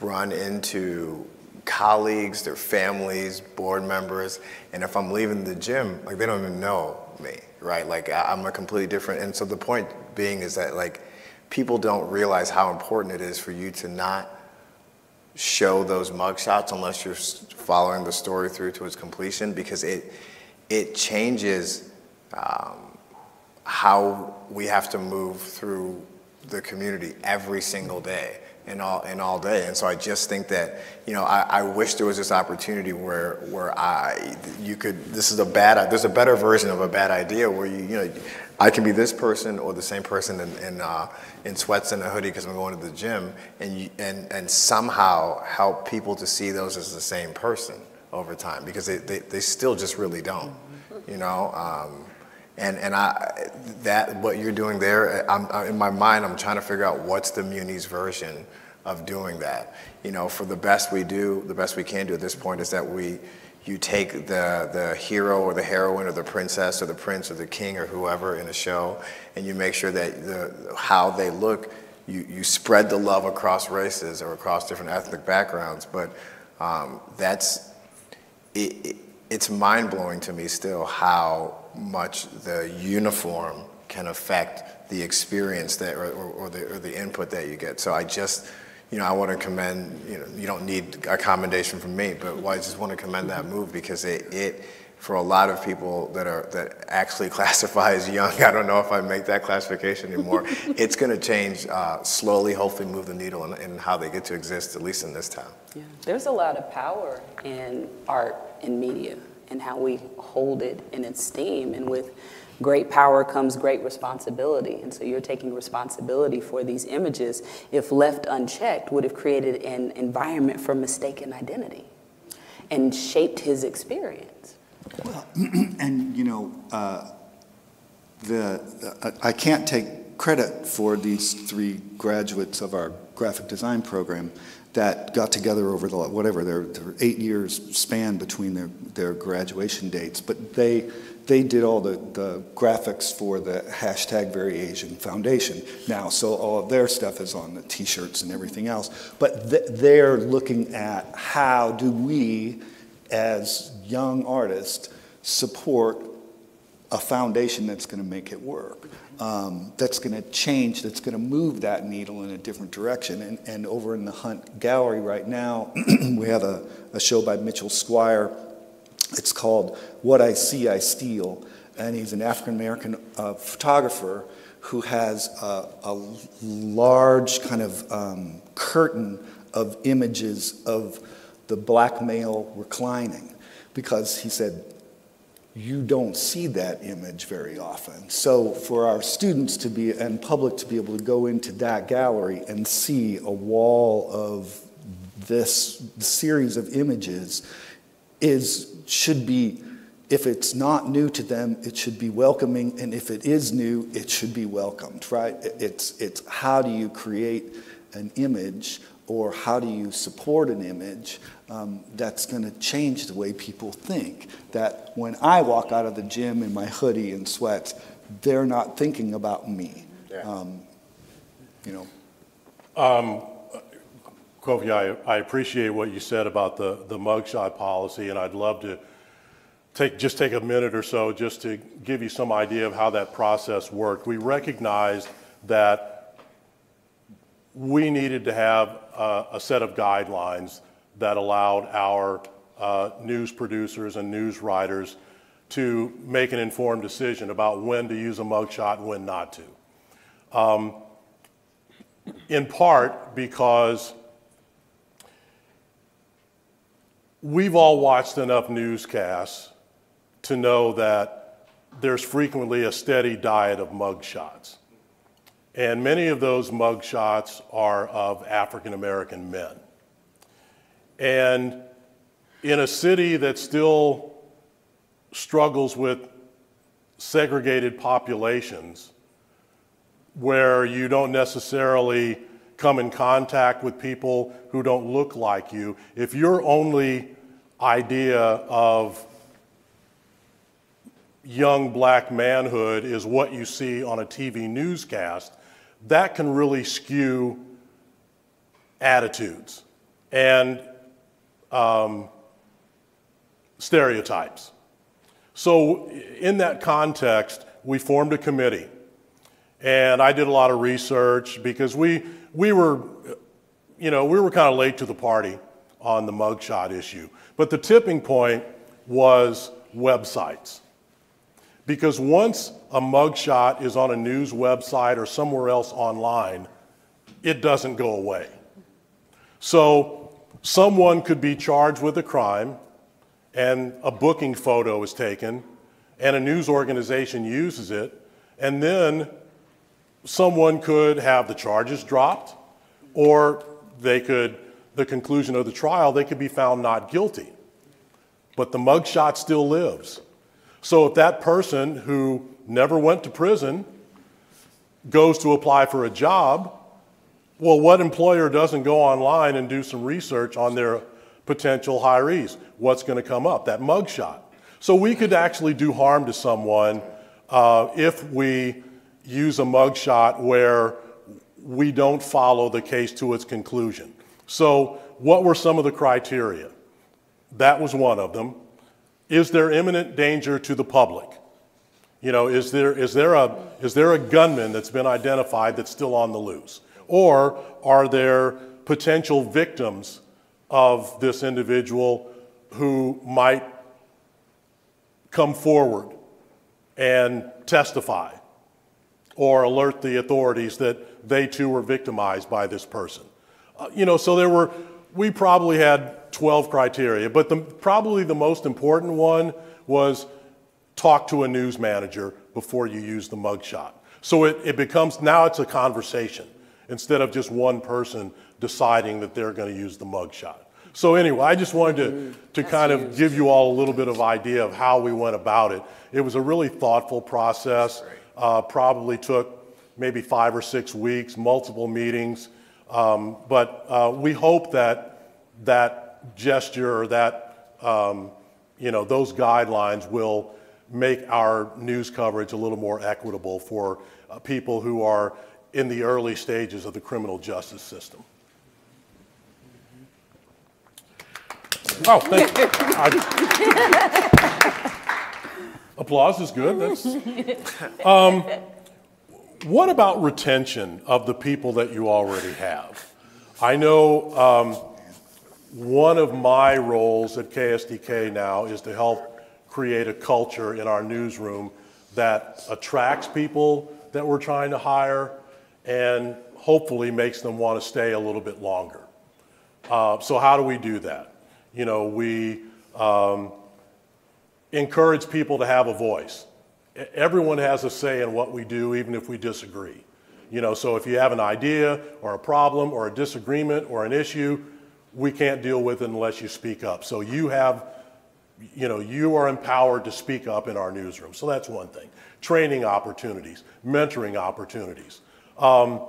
S6: run into colleagues, their families, board members, and if I'm leaving the gym, like they don't even know me, right? Like I'm a completely different, and so the point being is that like people don't realize how important it is for you to not show those mugshots unless you're following the story through to its completion because it it changes um, how we have to move through the community every single day and all and all day. And so I just think that you know I, I, wish there was this opportunity where where I you could this is a bad there's a better version of a bad idea where you you know I can be this person or the same person in in, uh, in sweats and a hoodie because I'm going to the gym and you, and and somehow help people to see those as the same person over time because they they, they still just really don't you know. Um, and, and I, that, what you're doing there, I'm, in my mind, I'm trying to figure out what's the Muny's version of doing that. You know, for the best we do, the best we can do at this point is that we, you take the, the hero or the heroine or the princess or the prince or the king or whoever in a show and you make sure that the, how they look, you, you spread the love across races or across different ethnic backgrounds. But um, that's, it, it, it's mind blowing to me still how much the uniform can affect the experience that, or, or, or, the, or the input that you get. So I just, you know, I want to commend, you know, you don't need a commendation from me, but I just want to commend that move because it, it for a lot of people that are that actually classify as young, I don't know if I make that classification anymore. it's going to change uh, slowly, hopefully, move the needle in, in, how they get to exist, at least in this town.
S5: Yeah, there's a lot of power in art and media and how we hold it in esteem. And with great power comes great responsibility. And so you're taking responsibility for these images, if left unchecked, would have created an environment for mistaken identity and shaped his experience.
S7: Well, and you know, uh, the, uh, I can't take credit for these three graduates of our graphic design program that got together over the whatever their, their eight years span between their, their graduation dates, but they they did all the, the graphics for the hashtag Very Asian Foundation now, so all of their stuff is on the T-shirts and everything else. But th they're looking at how do we, as young artists, support a foundation that's going to make it work um, that's going to change, that's going to move that needle in a different direction. And, and over in the Hunt Gallery right now, we have a, a show by Mitchell Squire. It's called What I See, I Steal. And he's an African American uh, photographer who has a, a large kind of um, curtain of images of the black male reclining because he said, you don't see that image very often. So for our students to be and public to be able to go into that gallery and see a wall of this series of images is should be if it's not new to them, it should be welcoming, and if it is new, it should be welcomed, right? It's, it's how do you create an image or how do you support an image um, that's going to change the way people think? That when I walk out of the gym in my hoodie and sweats, they're not thinking about me.
S6: Yeah.
S7: Um, you know.
S3: Um, Kwofe, I, I appreciate what you said about the, the mugshot policy, and I'd love to take, just take a minute or so just to give you some idea of how that process worked. We recognized that we needed to have a, a set of guidelines that allowed our uh, news producers and news writers to make an informed decision about when to use a mugshot and when not to. Um, in part because we've all watched enough newscasts to know that there's frequently a steady diet of mug shots. And many of those mug shots are of African American men. And in a city that still struggles with segregated populations, where you don't necessarily come in contact with people who don't look like you, if your only idea of young black manhood is what you see on a TV newscast, that can really skew attitudes and um, stereotypes. So, in that context, we formed a committee. And I did a lot of research because we, we were, you know, we were kind of late to the party on the mugshot issue. But the tipping point was websites. Because once a mugshot is on a news website or somewhere else online, it doesn't go away. So someone could be charged with a crime and a booking photo is taken and a news organization uses it and then someone could have the charges dropped or they could the conclusion of the trial they could be found not guilty but the mugshot still lives so if that person who never went to prison goes to apply for a job, well, what employer doesn't go online and do some research on their potential hirees? What's going to come up? That mugshot. So we could actually do harm to someone uh, if we use a mugshot where we don't follow the case to its conclusion. So, what were some of the criteria? That was one of them. Is there imminent danger to the public? You know, is there, is there, a, is there a gunman that's been identified that's still on the loose? Or are there potential victims of this individual who might come forward and testify or alert the authorities that they too were victimized by this person? Uh, you know, so there were, we probably had 12 criteria, but the, probably the most important one was talk to a news manager before you use the mugshot. So it, it becomes, now it's a conversation instead of just one person deciding that they're going to use the mugshot. So anyway, I just wanted to, to kind of give you all a little bit of idea of how we went about it. It was a really thoughtful process, uh, probably took maybe five or six weeks, multiple meetings. Um, but uh, we hope that that gesture or that, um, you know, those guidelines will make our news coverage a little more equitable for uh, people who are in the early stages of the criminal justice system. Oh, thank you. Applause is good. That's, um, what about retention of the people that you already have? I know um, one of my roles at KSDK now is to help create a culture in our newsroom that attracts people, that we're trying to hire and hopefully makes them want to stay a little bit longer. Uh, so how do we do that? You know, we um, encourage people to have a voice. Everyone has a say in what we do, even if we disagree. You know, so if you have an idea or a problem or a disagreement or an issue, we can't deal with unless you speak up. So you have, you know, you are empowered to speak up in our newsroom. So that's one thing. Training opportunities, mentoring opportunities, um,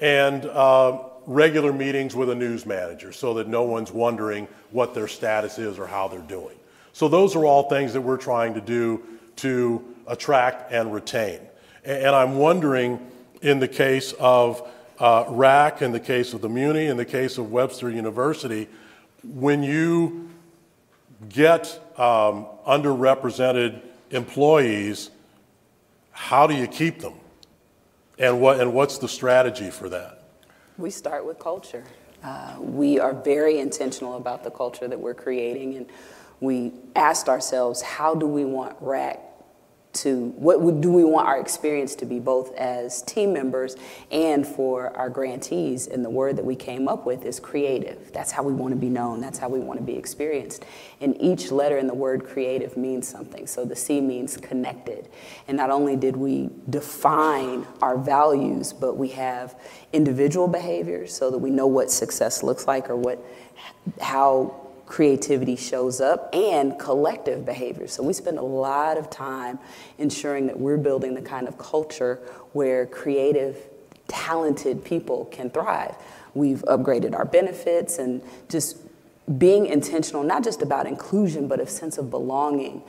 S3: and uh, regular meetings with a news manager so that no one's wondering what their status is or how they're doing. So those are all things that we're trying to do to attract and retain. And I'm wondering, in the case of uh, RAC, in the case of the Muny, in the case of Webster University, when you get um, underrepresented employees, how do you keep them? And, what, and what's the strategy for that?
S5: We start with culture. Uh, we are very intentional about the culture that we're creating, and we asked ourselves, how do we want RAC to, what do we want our experience to be both as team members and for our grantees? And the word that we came up with is creative. That's how we want to be known. That's how we want to be experienced. And each letter in the word creative means something. So the C means connected. And not only did we define our values, but we have individual behaviors so that we know what success looks like or what, how creativity shows up and collective behavior. So we spend a lot of time ensuring that we're building the kind of culture where creative, talented people can thrive. We've upgraded our benefits and just being intentional, not just about inclusion, but a sense of belonging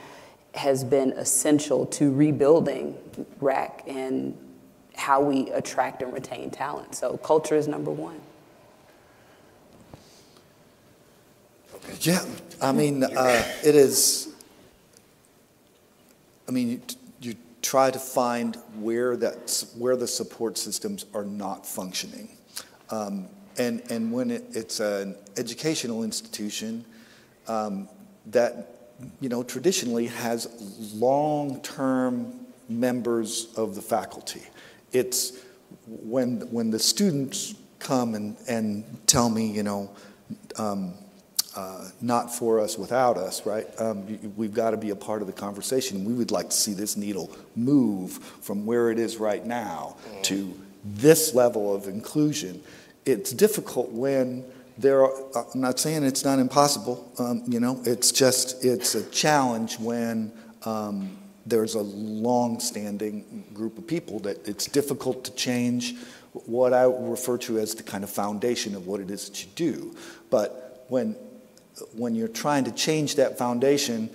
S5: has been essential to rebuilding RAC and how we attract and retain talent. So culture is number one.
S7: Yeah, I mean, uh, it is. I mean, you, you try to find where that where the support systems are not functioning, um, and and when it, it's an educational institution um, that you know traditionally has long-term members of the faculty. It's when when the students come and and tell me, you know. Um, uh, not for us without us, right? Um, we've got to be a part of the conversation. We would like to see this needle move from where it is right now to this level of inclusion. It's difficult when there are, uh, I'm not saying it's not impossible, um, you know, it's just, it's a challenge when um, there's a long-standing group of people that it's difficult to change what I refer to as the kind of foundation of what it is that you do. But when when you're trying to change that foundation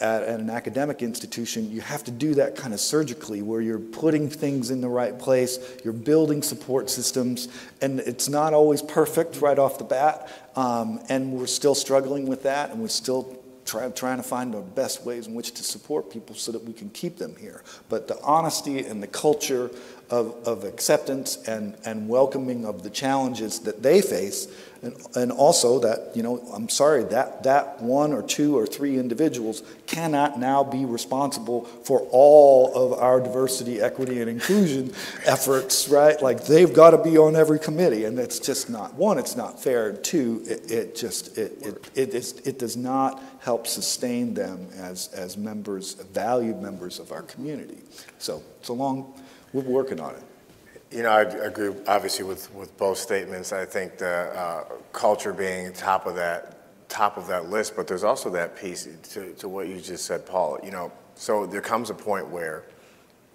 S7: at, at, an academic institution, you have to do that kind of surgically, where you're putting things in the right place, you're building support systems, and it's not always perfect right off the bat. Um, and we're still struggling with that, and we're still try, trying to find the best ways in which to support people so that we can keep them here. But the honesty and the culture of, of acceptance and, and welcoming of the challenges that they face and, and also that, you know, I'm sorry, that, that one or two or three individuals cannot now be responsible for all of our diversity, equity, and inclusion efforts, right? Like they've got to be on every committee, and it's just not, one, it's not fair, two, it, it just, it, it, it, is, it does not help sustain them as, as members, valued members of our community. So it's a long, we're working on it.
S6: You know, I agree obviously with, with both statements. I think the uh, culture being top of that top of that list, but there's also that piece to, to what you just said, Paul. You know, so there comes a point where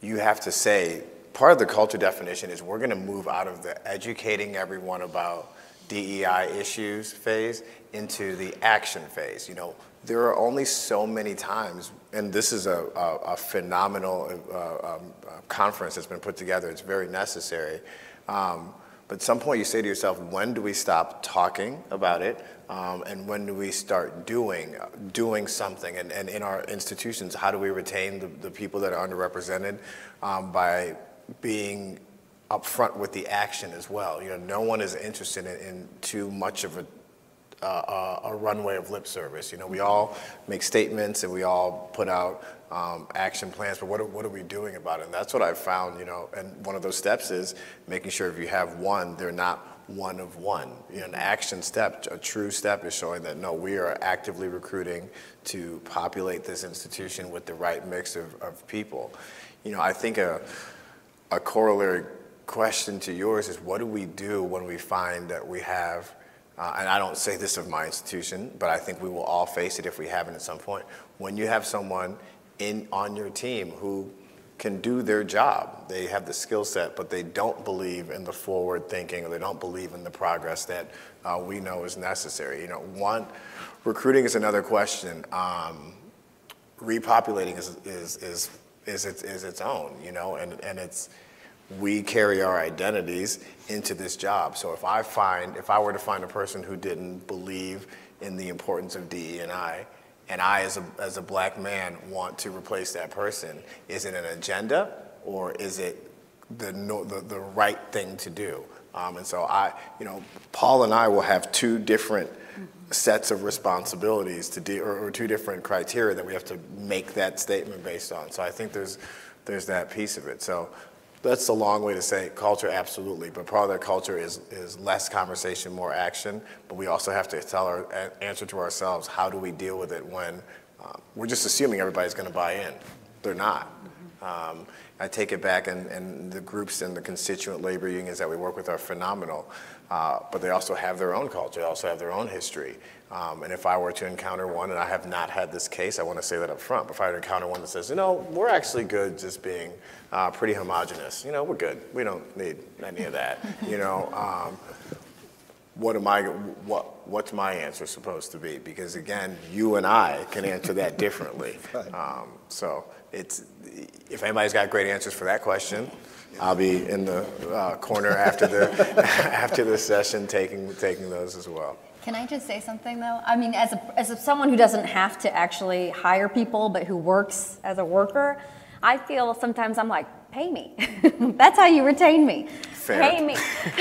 S6: you have to say part of the culture definition is we're going to move out of the educating everyone about DEI issues phase into the action phase. You know, there are only so many times, and this is a, a, a phenomenal uh, um, conference that's been put together. It's very necessary. Um, but some point you say to yourself, when do we stop talking about it? Um, and when do we start doing doing something? And, and in our institutions, how do we retain the, the people that are underrepresented um, by being upfront with the action as well? You know, no one is interested in, in too much of a uh, a runway of lip service. You know, we all make statements and we all put out um, action plans, but what are, what are we doing about it? And that's what I've found, you know, and one of those steps is making sure if you have one, they're not one of one. You know, an action step, a true step is showing that no, we are actively recruiting to populate this institution with the right mix of, of people. You know, I think a, a corollary question to yours is what do we do when we find that we have uh, and I don't say this of my institution, but I think we will all face it if we haven't at some point. When you have someone in on your team who can do their job, they have the skill set, but they don't believe in the forward thinking or they don't believe in the progress that uh, we know is necessary. You know, one, recruiting is another question. Um, repopulating is, is, is, is, its, is its own, you know, and, and it's, we carry our identities into this job. So if I find, if I were to find a person who didn't believe in the importance of DE&I, and I, as a, as a black man, want to replace that person, is it an agenda or is it the, no, the, the right thing to do? Um, and so I, you know, Paul and I will have two different sets of responsibilities to do, or, or two different criteria that we have to make that statement based on. So I think there's, there's that piece of it. So that's a long way to say culture, absolutely. But part of that culture is, is less conversation, more action. But we also have to tell our answer to ourselves how do we deal with it when um, we're just assuming everybody's going to buy in. They're not. Um, I take it back, and, and the groups and the constituent labor unions that we work with are phenomenal. Uh, but they also have their own culture, they also have their own history. Um, and if I were to encounter one, and I have not had this case, I want to say that up front, but if I were to encounter one that says, you know, we're actually good just being uh, pretty homogenous, you know, we're good. We don't need any of that, you know. Um, what am I, what, what's my answer supposed to be? Because again, you and I can answer that differently. Um, so it's, if anybody's got great answers for that question, I'll be in the uh, corner after the, after the session taking, taking those as well.
S4: Can I just say something though? I mean, as, a, as a, someone who doesn't have to actually hire people, but who works as a worker, I feel sometimes I'm like, pay me. That's how you retain me.
S6: Fair.
S4: Pay me.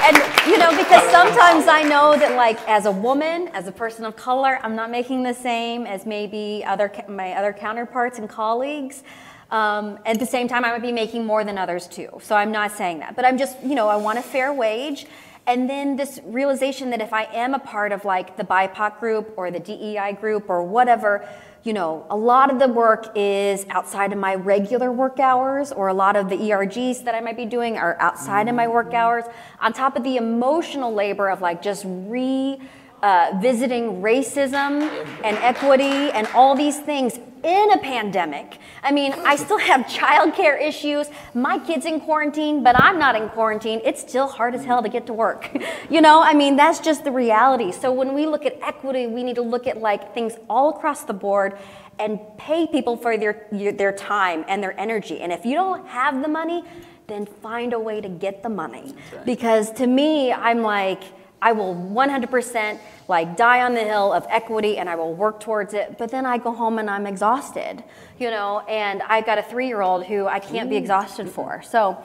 S4: and you know, because sometimes I know that like as a woman, as a person of color, I'm not making the same as maybe other my other counterparts and colleagues. Um, at the same time, I might be making more than others too. So I'm not saying that, but I'm just, you know, I want a fair wage. And then this realization that if I am a part of like the BIPOC group or the DEI group or whatever, you know, a lot of the work is outside of my regular work hours, or a lot of the ERGs that I might be doing are outside of my work mm-hmm. hours, on top of the emotional labor of like just re uh, visiting racism and equity and all these things in a pandemic. I mean, I still have childcare issues. My kid's in quarantine, but I'm not in quarantine. It's still hard as hell to get to work. you know, I mean, that's just the reality. So when we look at equity, we need to look at like things all across the board and pay people for their their time and their energy. And if you don't have the money, then find a way to get the money. Right. Because to me, I'm like I will 100% like die on the hill of equity and I will work towards it. But then I go home and I'm exhausted, you know, and I've got a three year old who I can't be exhausted for. So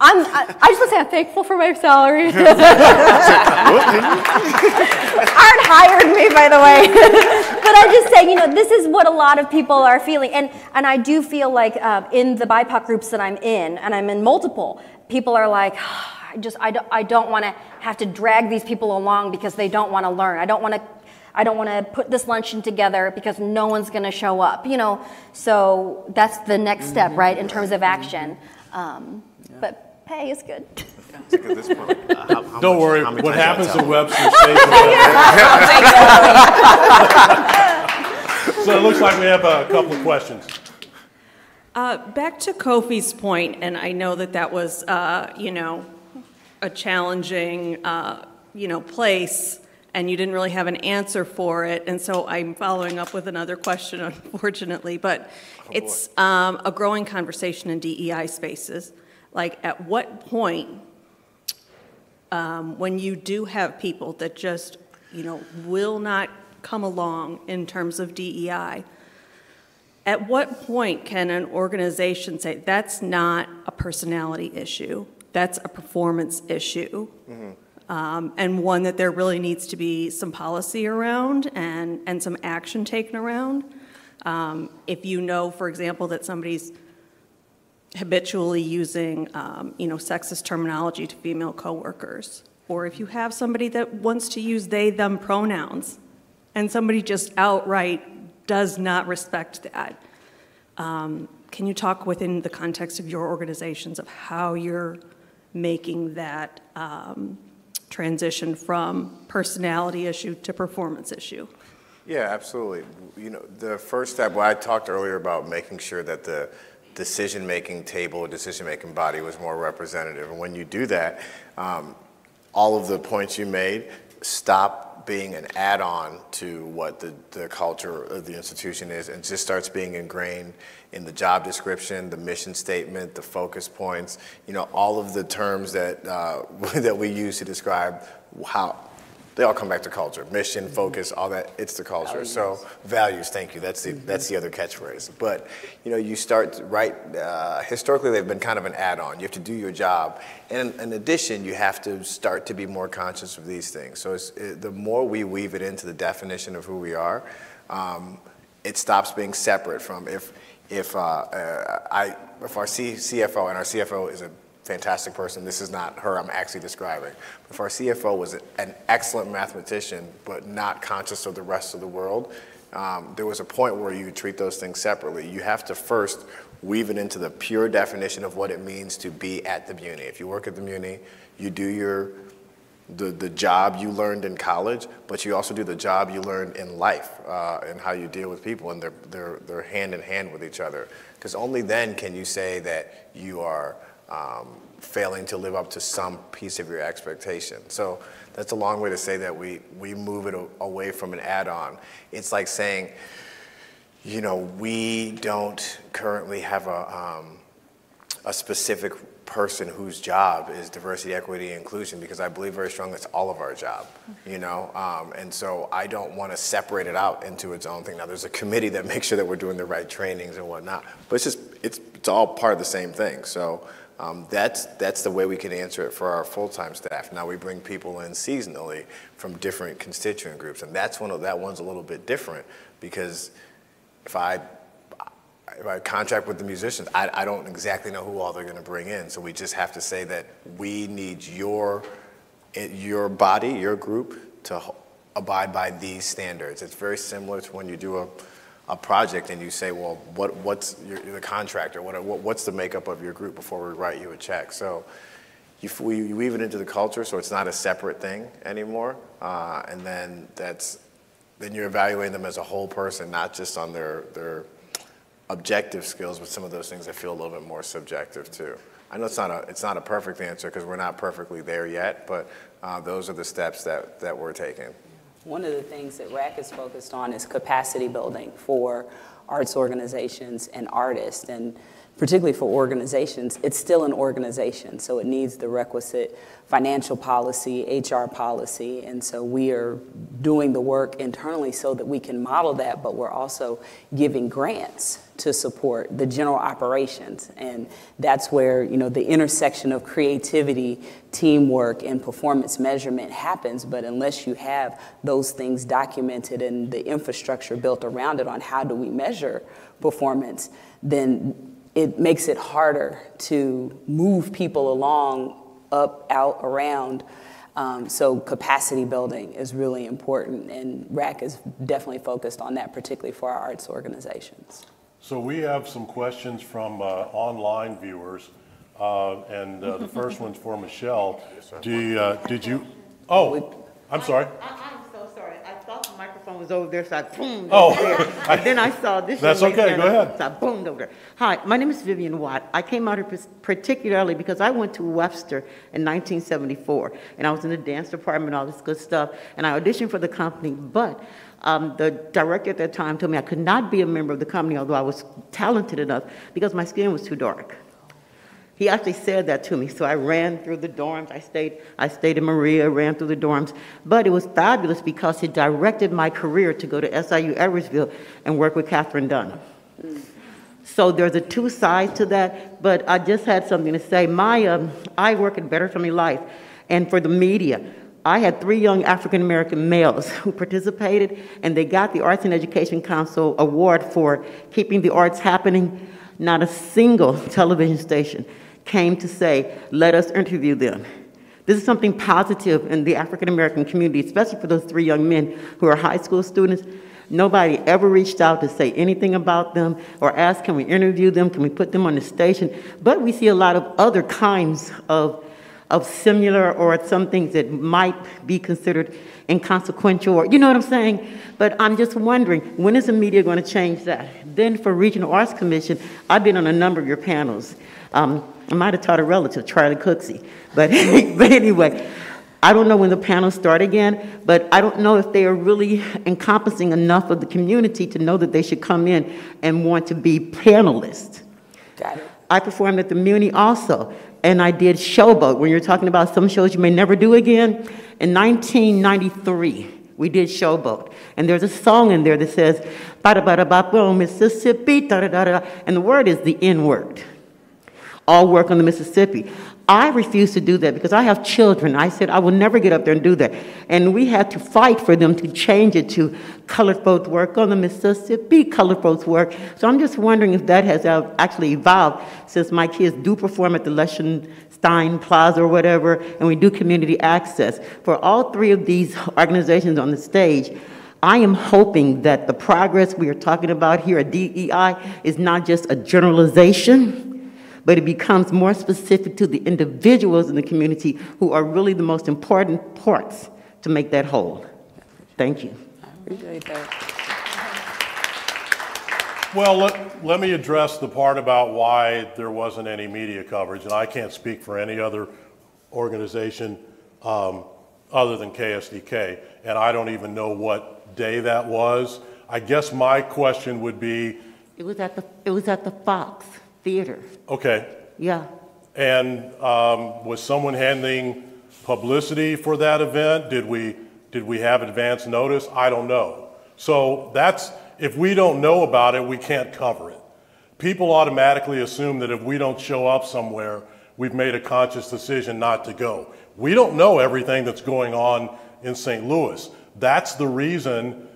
S4: I'm, I, I just want to say I'm thankful for my salary. Art hired me, by the way. but I just say, you know, this is what a lot of people are feeling. And, and I do feel like uh, in the BIPOC groups that I'm in, and I'm in multiple, people are like, I just, I don't, I don't want to have to drag these people along because they don't want to learn. I don't want to I don't want to put this luncheon together because no one's going to show up, you know. So that's the next step, mm-hmm. right, in terms of action. Um, yeah. But pay is good.
S3: Uh, don't worry, what happens in Webster stays So it looks like we have a couple of questions.
S8: Uh, back to Kwofe's point, and I know that that was, uh, you know, a challenging, uh, you know, place, and you didn't really have an answer for it. And so I'm following up with another question, unfortunately. But oh, it's um, a growing conversation in DEI spaces. Like, at what point, um, when you do have people that just, you know, will not come along in terms of DEI, at what point can an organization say that's not a personality issue? That's a performance issue. Mm-hmm. um, and one that there really needs to be some policy around and, and some action taken around. Um, If you know, for example, that somebody's habitually using, um, you know, sexist terminology to female coworkers, or if you have somebody that wants to use they, them pronouns, and somebody just outright does not respect that, um, can you talk within the context of your organizations of how you're making that um, transition from personality issue to performance issue?
S6: Yeah, absolutely. You know, the first step, well, I talked earlier about making sure that the decision-making table or decision-making body was more representative. And when you do that, um, all of the points you made stop being an add-on to what the, the culture of the institution is. And just starts being ingrained in the job description, the mission statement, the focus points, you know, all of the terms that, uh, that we use to describe how, they all come back to culture, mission, focus, all that. It's the culture.
S5: Values.
S6: So values. Thank you. That's the that's the other catchphrase. But you know, you start right. Uh, historically, they've been kind of an add-on. You have to do your job, and in addition, you have to start to be more conscious of these things. So it's, it, the more we weave it into the definition of who we are, um, it stops being separate from if if uh, uh, I if our C, CFO and our CFO is a fantastic person. This is not her I'm actually describing. If our CFO was an excellent mathematician, but not conscious of the rest of the world, um, there was a point where you treat those things separately. You have to first weave it into the pure definition of what it means to be at the Muny. If you work at the Muny, you do your the, the job you learned in college, but you also do the job you learned in life uh, and how you deal with people, and they're, they're, they're hand in hand with each other. Because only then can you say that you are um, failing to live up to some piece of your expectation. So that's a long way to say that we, we move it away from an add-on. It's like saying, you know, we don't currently have a, um, a specific person whose job is diversity, equity, and inclusion because I believe very strongly it's all of our job, you know? Um, and so I don't want to separate it out into its own thing. Now, there's a committee that makes sure that we're doing the right trainings and whatnot, but it's just, it's, it's all part of the same thing. So um, that's, that's the way we can answer it for our full-time staff. Now we bring people in seasonally from different constituent groups, and that's one of, that one's a little bit different because if I if I contract with the musicians, I, I don't exactly know who all they're going to bring in. So we just have to say that we need your your body, your group, to abide by these standards. It's very similar to when you do a a project and you say, well, what, what's your, the contractor? What, what, what's the makeup of your group before we write you a check? So you, we weave it into the culture so it's not a separate thing anymore. Uh, and then that's, then you're evaluating them as a whole person, not just on their, their objective skills, but some of those things that feel a little bit more subjective too. I know it's not a, it's not a perfect answer because we're not perfectly there yet, but uh, those are the steps that, that we're taking.
S5: One of the things that RAC is focused on is capacity building for arts organizations and artists. And particularly for organizations, it's still an organization, so it needs the requisite financial policy, HR policy, and so we are doing the work internally so that we can model that, but we're also giving grants to support the general operations, and that's where you know the intersection of creativity, teamwork, and performance measurement happens. But unless you have those things documented and the infrastructure built around it on how do we measure performance, then it makes it harder to move people along, up, out, around. Um, so capacity building is really important, and RAC is definitely focused on that, particularly for our arts organizations.
S3: So we have some questions from uh, online viewers, uh, and uh, the first one's for Michelle. Do you, uh, did you? Oh, I'm sorry.
S9: I, I'm so sorry. I thought the microphone was over there, so I boomed
S3: Oh.
S9: over there. And then I saw this.
S3: That's okay, go ahead.
S9: So I boomed over there. Hi, my name is Vivian Watt. I came out here particularly because I went to Webster in 1974, and I was in the dance department, all this good stuff, and I auditioned for the company, but um, the director at that time told me I could not be a member of the company, although I was talented enough, because my skin was too dark. He actually said that to me, so I ran through the dorms. I stayed, I stayed in Maria, ran through the dorms. But it was fabulous because it directed my career to go to SIU Edwardsville and work with Katherine Dunham. So there's a two sides to that, but I just had something to say. My, um, I work at Better Family Life, And for the media, I had three young African American males who participated, and they got the Arts and Education Council Award for keeping the arts happening. Not a single television station came to say, let us interview them. This is something positive in the African American community, especially for those three young men who are high school students. Nobody ever reached out to say anything about them or ask, can we interview them? Can we put them on the station? But we see a lot of other kinds of, of similar or some things that might be considered inconsequential or, you know what I'm saying? But I'm just wondering, when is the media going to change that? Then for Regional Arts Commission, I've been on a number of your panels. Um, I might have taught a relative, Charlie Cooksey. But, but anyway, I don't know when the panels start again, but I don't know if they are really encompassing enough of the community to know that they should come in and want to be panelists.
S5: Got it.
S9: I performed at the Muny also, and I did Showboat, when you're talking about some shows you may never do again. In 1993, we did Showboat, and there's a song in there that says, ba da ba da ba boom, Mississippi, da da da da, and the word is the N word all work on the Mississippi. I refused to do that because I have children. I said I will never get up there and do that. And we had to fight for them to change it to colored folks work on the Mississippi, colored folks work. So I'm just wondering if that has uh, actually evolved since my kids do perform at the Liechtenstein Plaza or whatever, and we do community access. For all three of these organizations on the stage, I am hoping that the progress we are talking about here at DEI is not just a generalization, but it becomes more specific to the individuals in the community who are really the most important parts to make that whole. Thank you.
S5: I appreciate that.
S3: Well, let, let me address the part about why there wasn't any media coverage, and I can't speak for any other organization um, other than KSDK, and I don't even know what day that was. I guess my question would be.
S9: It was at the, it was at the Fox theater.
S3: Okay.
S9: Yeah.
S3: And um, was someone handling publicity for that event? Did we, did we have advance notice? I don't know. So that's, if we don't know about it, we can't cover it. People automatically assume that if we don't show up somewhere, we've made a conscious decision not to go. We don't know everything that's going on in St. Louis. That's the reason,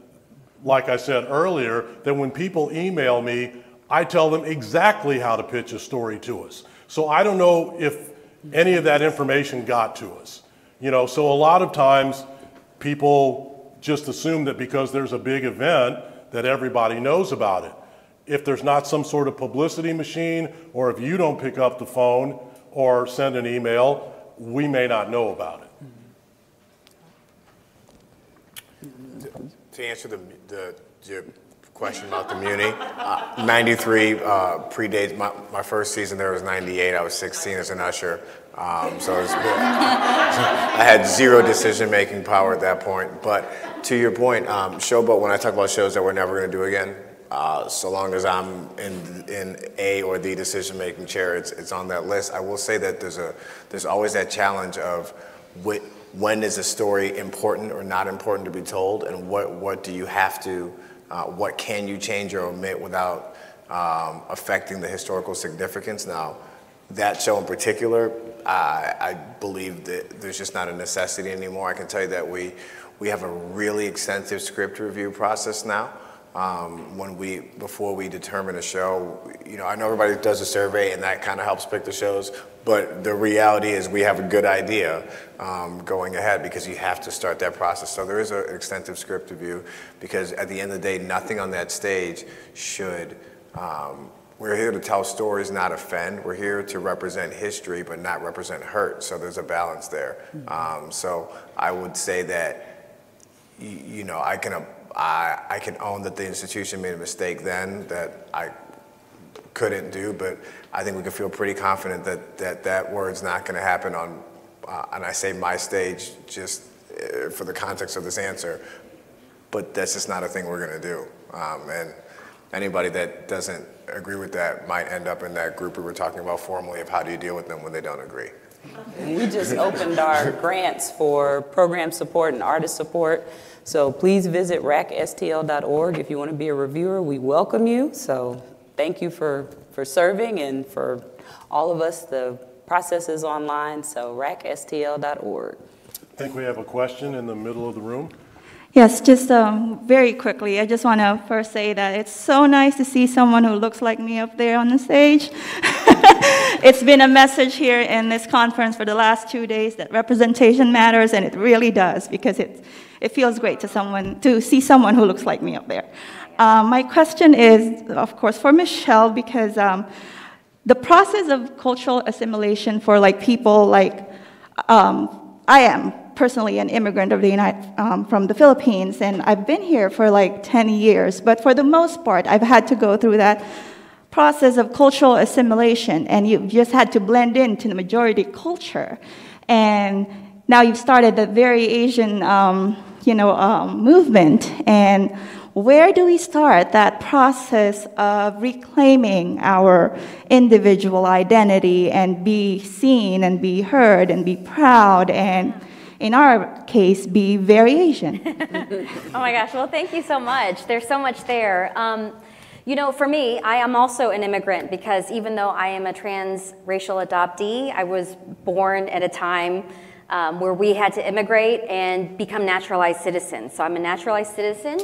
S3: like I said earlier, that when people email me, I tell them exactly how to pitch a story to us. So I don't know if any of that information got to us. You know, so a lot of times people just assume that because there's a big event that everybody knows about it. If there's not some sort of publicity machine or if you don't pick up the phone or send an email, we may not know about it.
S6: To answer the, the, the question about the Muny. Uh, 93 uh, predates my, my first season there was 98. I was 16 as an usher. Um, so was, I had zero decision making power at that point. But to your point, um, Showboat, when I talk about shows that we're never going to do again, uh, so long as I'm in, in a or the decision making chair, it's, it's on that list. I will say that there's, a, there's always that challenge of what, when is a story important or not important to be told, and what, what do you have to uh, what can you change or omit without um, affecting the historical significance? Now, that show in particular, I, I believe that there's just not a necessity anymore. I can tell you that we, we have a really extensive script review process now. Um, when we before we determine a show, you know, I know everybody does a survey and that kind of helps pick the shows. But the reality is we have a good idea um, going ahead because you have to start that process. So there is an extensive script review because at the end of the day, nothing on that stage should. Um, we're here to tell stories, not offend. We're here to represent history, but not represent hurt. So there's a balance there. Um, so I would say that, you, you know, I can, I, I can own that the institution made a mistake then that I couldn't do, but I think we can feel pretty confident that that, that word's not going to happen on, uh, and I say my stage just uh, for the context of this answer, but that's just not a thing we're going to do. Um, and anybody that doesn't agree with that might end up in that group we were talking about formally of how do you deal with them when they don't agree.
S5: We just opened our grants for program support and artist support. So please visit racstl.org if you want to be a reviewer. We welcome you. So thank you for, for serving and for all of us, the process is online, so racstl.org.
S3: I think we have a question in the middle of the room.
S10: Yes, just um, very quickly, I just want to first say that it's so nice to see someone who looks like me up there on the stage. it's been a message here in this conference for the last two days that representation matters, and it really does because it, it feels great to someone to see someone who looks like me up there. Um, my question is, of course, for Michelle because um, the process of cultural assimilation for like people like um, I am personally an immigrant of the United, um, from the Philippines, and I've been here for like 10 years. But for the most part, I've had to go through that process of cultural assimilation, and you've just had to blend into the majority culture. And now you've started the very Asian, um, you know, um, movement, and where do we start that process of reclaiming our individual identity and be seen and be heard and be proud and in our case, be very Asian.
S4: oh my gosh, well, thank you so much. There's so much there. Um, you know, for me, I am also an immigrant because even though I am a transracial adoptee, I was born at a time um, where we had to immigrate and become naturalized citizens. So I'm a naturalized citizen.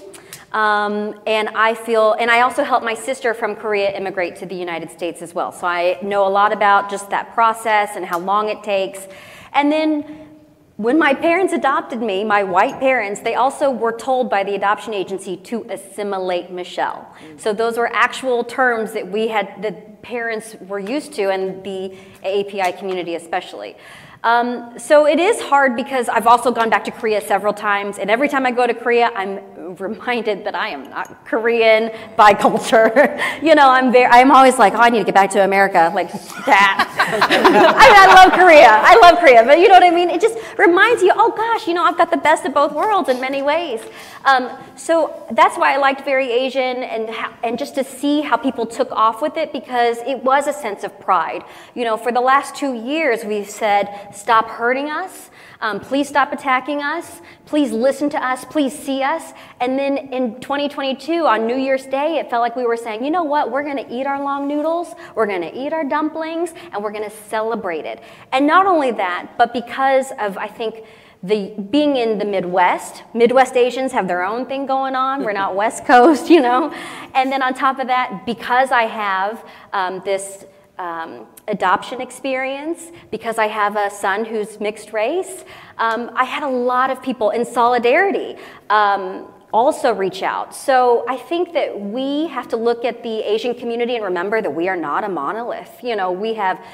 S4: Um, and I feel, and I also helped my sister from Korea immigrate to the United States as well. So I know a lot about just that process and how long it takes. And then when my parents adopted me, my white parents, they also were told by the adoption agency to assimilate Michelle. So those were actual terms that we had, that parents were used to, and the API community especially. Um, so it is hard because I've also gone back to Korea several times, and every time I go to Korea, I'm reminded that I am not Korean by culture. you know, I'm very, I'm always like, oh, I need to get back to America, like that. I mean, I love Korea. I love Korea, but you know what I mean? It just reminds you, oh gosh, you know, I've got the best of both worlds in many ways. Um, so that's why I liked Very Asian and, and just to see how people took off with it because it was a sense of pride. You know, for the last two years, we've said, stop hurting us. Um, please stop attacking us. Please listen to us. Please see us. And then in 2022, on New Year's Day, it felt like we were saying, you know what? We're going to eat our long noodles, we're going to eat our dumplings, and we're going to celebrate it. And not only that, but because of, I think, the, being in the Midwest, Midwest Asians have their own thing going on. We're not West Coast, you know. And then on top of that, because I have um, this um, adoption experience, because I have a son who's mixed race, um, I had a lot of people in solidarity um, also reach out. So I think that we have to look at the Asian community and remember that we are not a monolith. You know, we have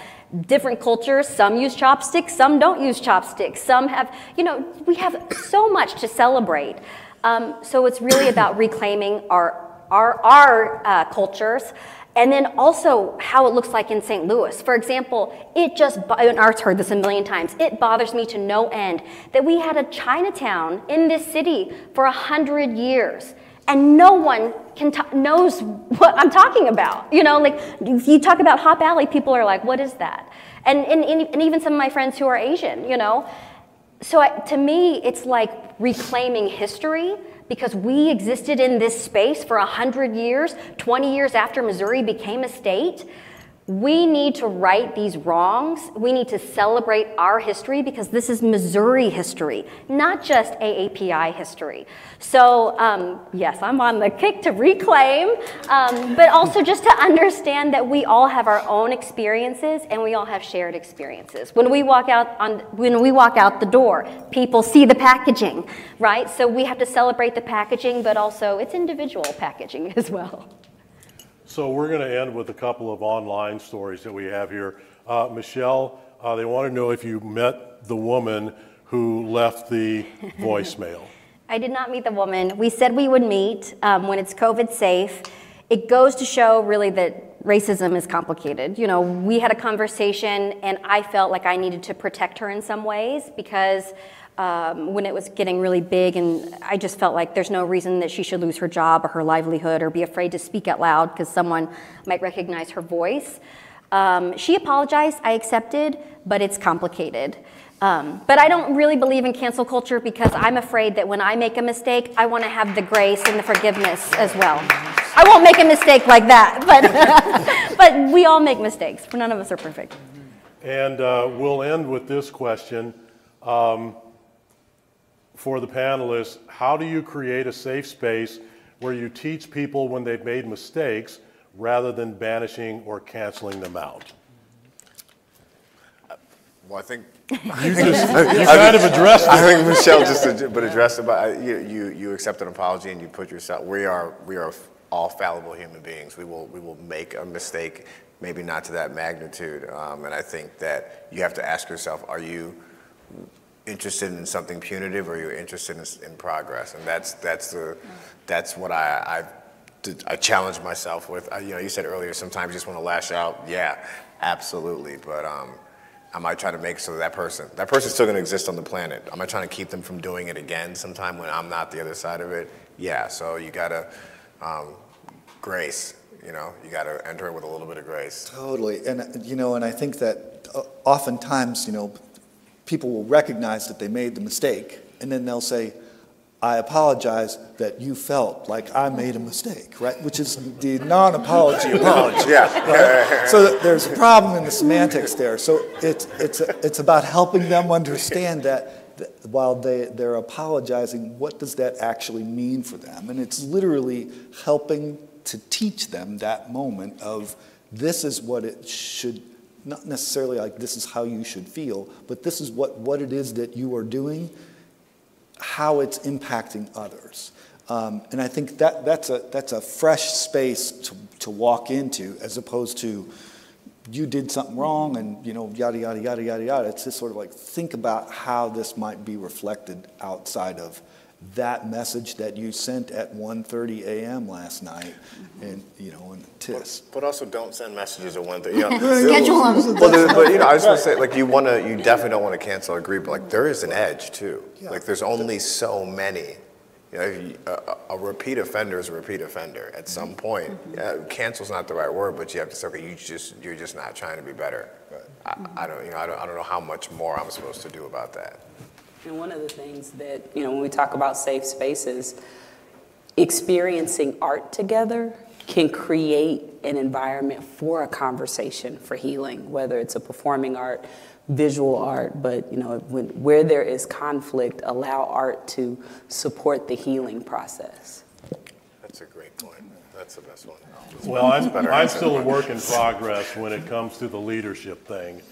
S4: different cultures. Some use chopsticks, some don't use chopsticks. Some have, you know, we have so much to celebrate. Um, so it's really about reclaiming our, our, our uh, cultures. And then also how it looks like in St. Louis. For example, it just, and Art's heard this a million times, it bothers me to no end that we had a Chinatown in this city for a hundred years and no one can knows what I'm talking about. You know, like you talk about Hop Alley, people are like, what is that? And, and, and even some of my friends who are Asian, you know. So I, to me, it's like reclaiming history because we existed in this space for 100 years, 20 years after Missouri became a state. We need to right these wrongs. We need to celebrate our history because this is Missouri history, not just AAPI history. So, um, yes, I'm on the kick to reclaim, um, but also just to understand that we all have our own experiences and we all have shared experiences. When we walk out on, when we walk out the door, people see the packaging, right? So we have to celebrate the packaging, but also it's individual packaging as well.
S3: So we're going to end with a couple of online stories that we have here. Uh, Michelle, uh, they want to know if you met the woman who left the voicemail.
S4: I did not meet the woman. We said we would meet um, when it's COVID safe. It goes to show really that racism is complicated. You know, we had a conversation and I felt like I needed to protect her in some ways because um, when it was getting really big, and I just felt like there's no reason that she should lose her job or her livelihood or be afraid to speak out loud because someone might recognize her voice. Um, she apologized, I accepted, but it's complicated. Um, but I don't really believe in cancel culture because I'm afraid that when I make a mistake, I want to have the grace and the forgiveness as well. I won't make a mistake like that, but, but we all make mistakes. None of us are perfect.
S3: And uh, we'll end with this question um, for the panelists. How do you create a safe space where you teach people when they've made mistakes rather than banishing or canceling them out?
S6: Well, I think
S3: You just, you kind of addressed
S6: I think Michelle just ad- but addressed it. But I- you, you you accept an apology and you put yourself. We are we are all fallible human beings. We will we will make a mistake, maybe not to that magnitude. Um, and I think that you have to ask yourself: Are you interested in something punitive, or you're interested in, in progress? And that's that's the that's what I I, I challenge myself with. I, you know, you said earlier sometimes you just want to lash out. Yeah, absolutely. But um, am I trying to make so that person that person's still going to exist on the planet? Am I trying to keep them from doing it again sometime when I'm not the other side of it? Yeah. So you gotta um, grace. You know, you gotta enter it with a little bit of grace.
S7: Totally. And, you know, and I think that uh, oftentimes, you know, people will recognize that they made the mistake, and then they'll say, I apologize that you felt like I made a mistake, right? Which is the non apology apology.
S6: Yeah.
S7: So there's a problem in the semantics there. So it's, it's, it's about helping them understand that, that while they, they're apologizing, what does that actually mean for them? And it's literally helping to teach them that moment of this is what it should, not necessarily like this is how you should feel, but this is what, what it is that you are doing, how it's impacting others. Um, and I think that, that's, a, that's a fresh space to, to walk into as opposed to you did something wrong and, you know, yada, yada, yada, yada, yada. It's just sort of like think about how this might be reflected outside of that message that you sent at 1.30 a.m. last night and, you know, in TIS.
S6: But also, don't send messages at one thing. You know,
S4: Schedule 'em.
S6: Well, but you know, I was gonna say, like, you want to, you definitely don't want to cancel a group. But like, there is an edge too.
S7: Yeah.
S6: Like, there's only so many. You know, a, a a repeat offender is a repeat offender. At mm-hmm. some point, yeah, cancel's not the right word, but you have to say, okay, you just, you're just not trying to be better. I, I don't, you know, I don't, I don't know how much more I'm supposed to do about that.
S5: And one of the things that, you know, when we talk about safe spaces, experiencing art together can create an environment for a conversation for healing, whether it's a performing art, visual art, but, you know, when, where there is conflict, allow art to support the healing process.
S6: That's a great point. That's the best one.
S3: Well, I'm, I'm still a work in progress when it comes to the leadership thing.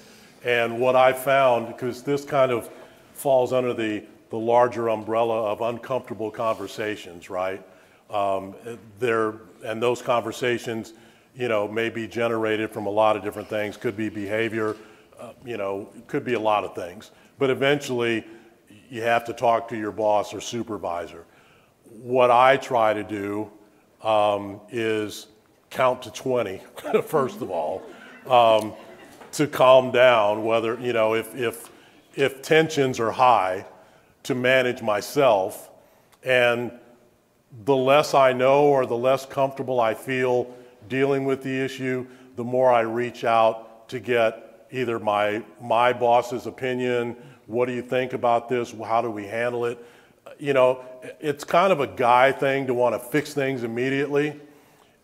S3: And what I found, because this kind of falls under the, the larger umbrella of uncomfortable conversations, right? Um, there, and those conversations, you know, may be generated from a lot of different things, could be behavior, uh, you know, could be a lot of things. But eventually, you have to talk to your boss or supervisor. What I try to do um, is count to 20, first of all, um, to calm down, whether, you know, if, if, if tensions are high, to manage myself. And the less I know or the less comfortable I feel dealing with the issue, the more I reach out to get either my, my boss's opinion, what do you think about this, how do we handle it? You know, it's kind of a guy thing to want to fix things immediately.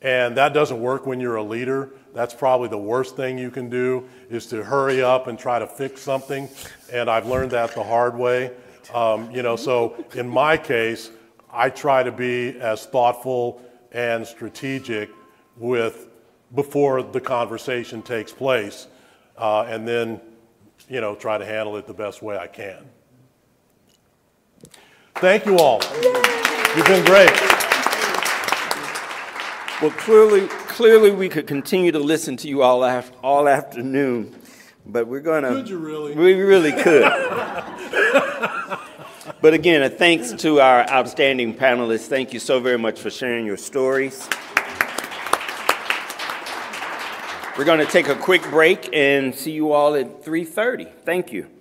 S3: And that doesn't work when you're a leader. That's probably the worst thing you can do is to hurry up and try to fix something. And I've learned that the hard way. Um, you know, so in my case, I try to be as thoughtful and strategic with before the conversation takes place, uh, and then, you know, try to handle it the best way I can. Thank you all. You've been great.
S1: Well, clearly, clearly we could continue to listen to you all, af- all afternoon, but we're going to.
S3: Could you really?
S1: We really could. but again, a thanks to our outstanding panelists. Thank you so very much for sharing your stories. We're going to take a quick break and see you all at 3:30. Thank you.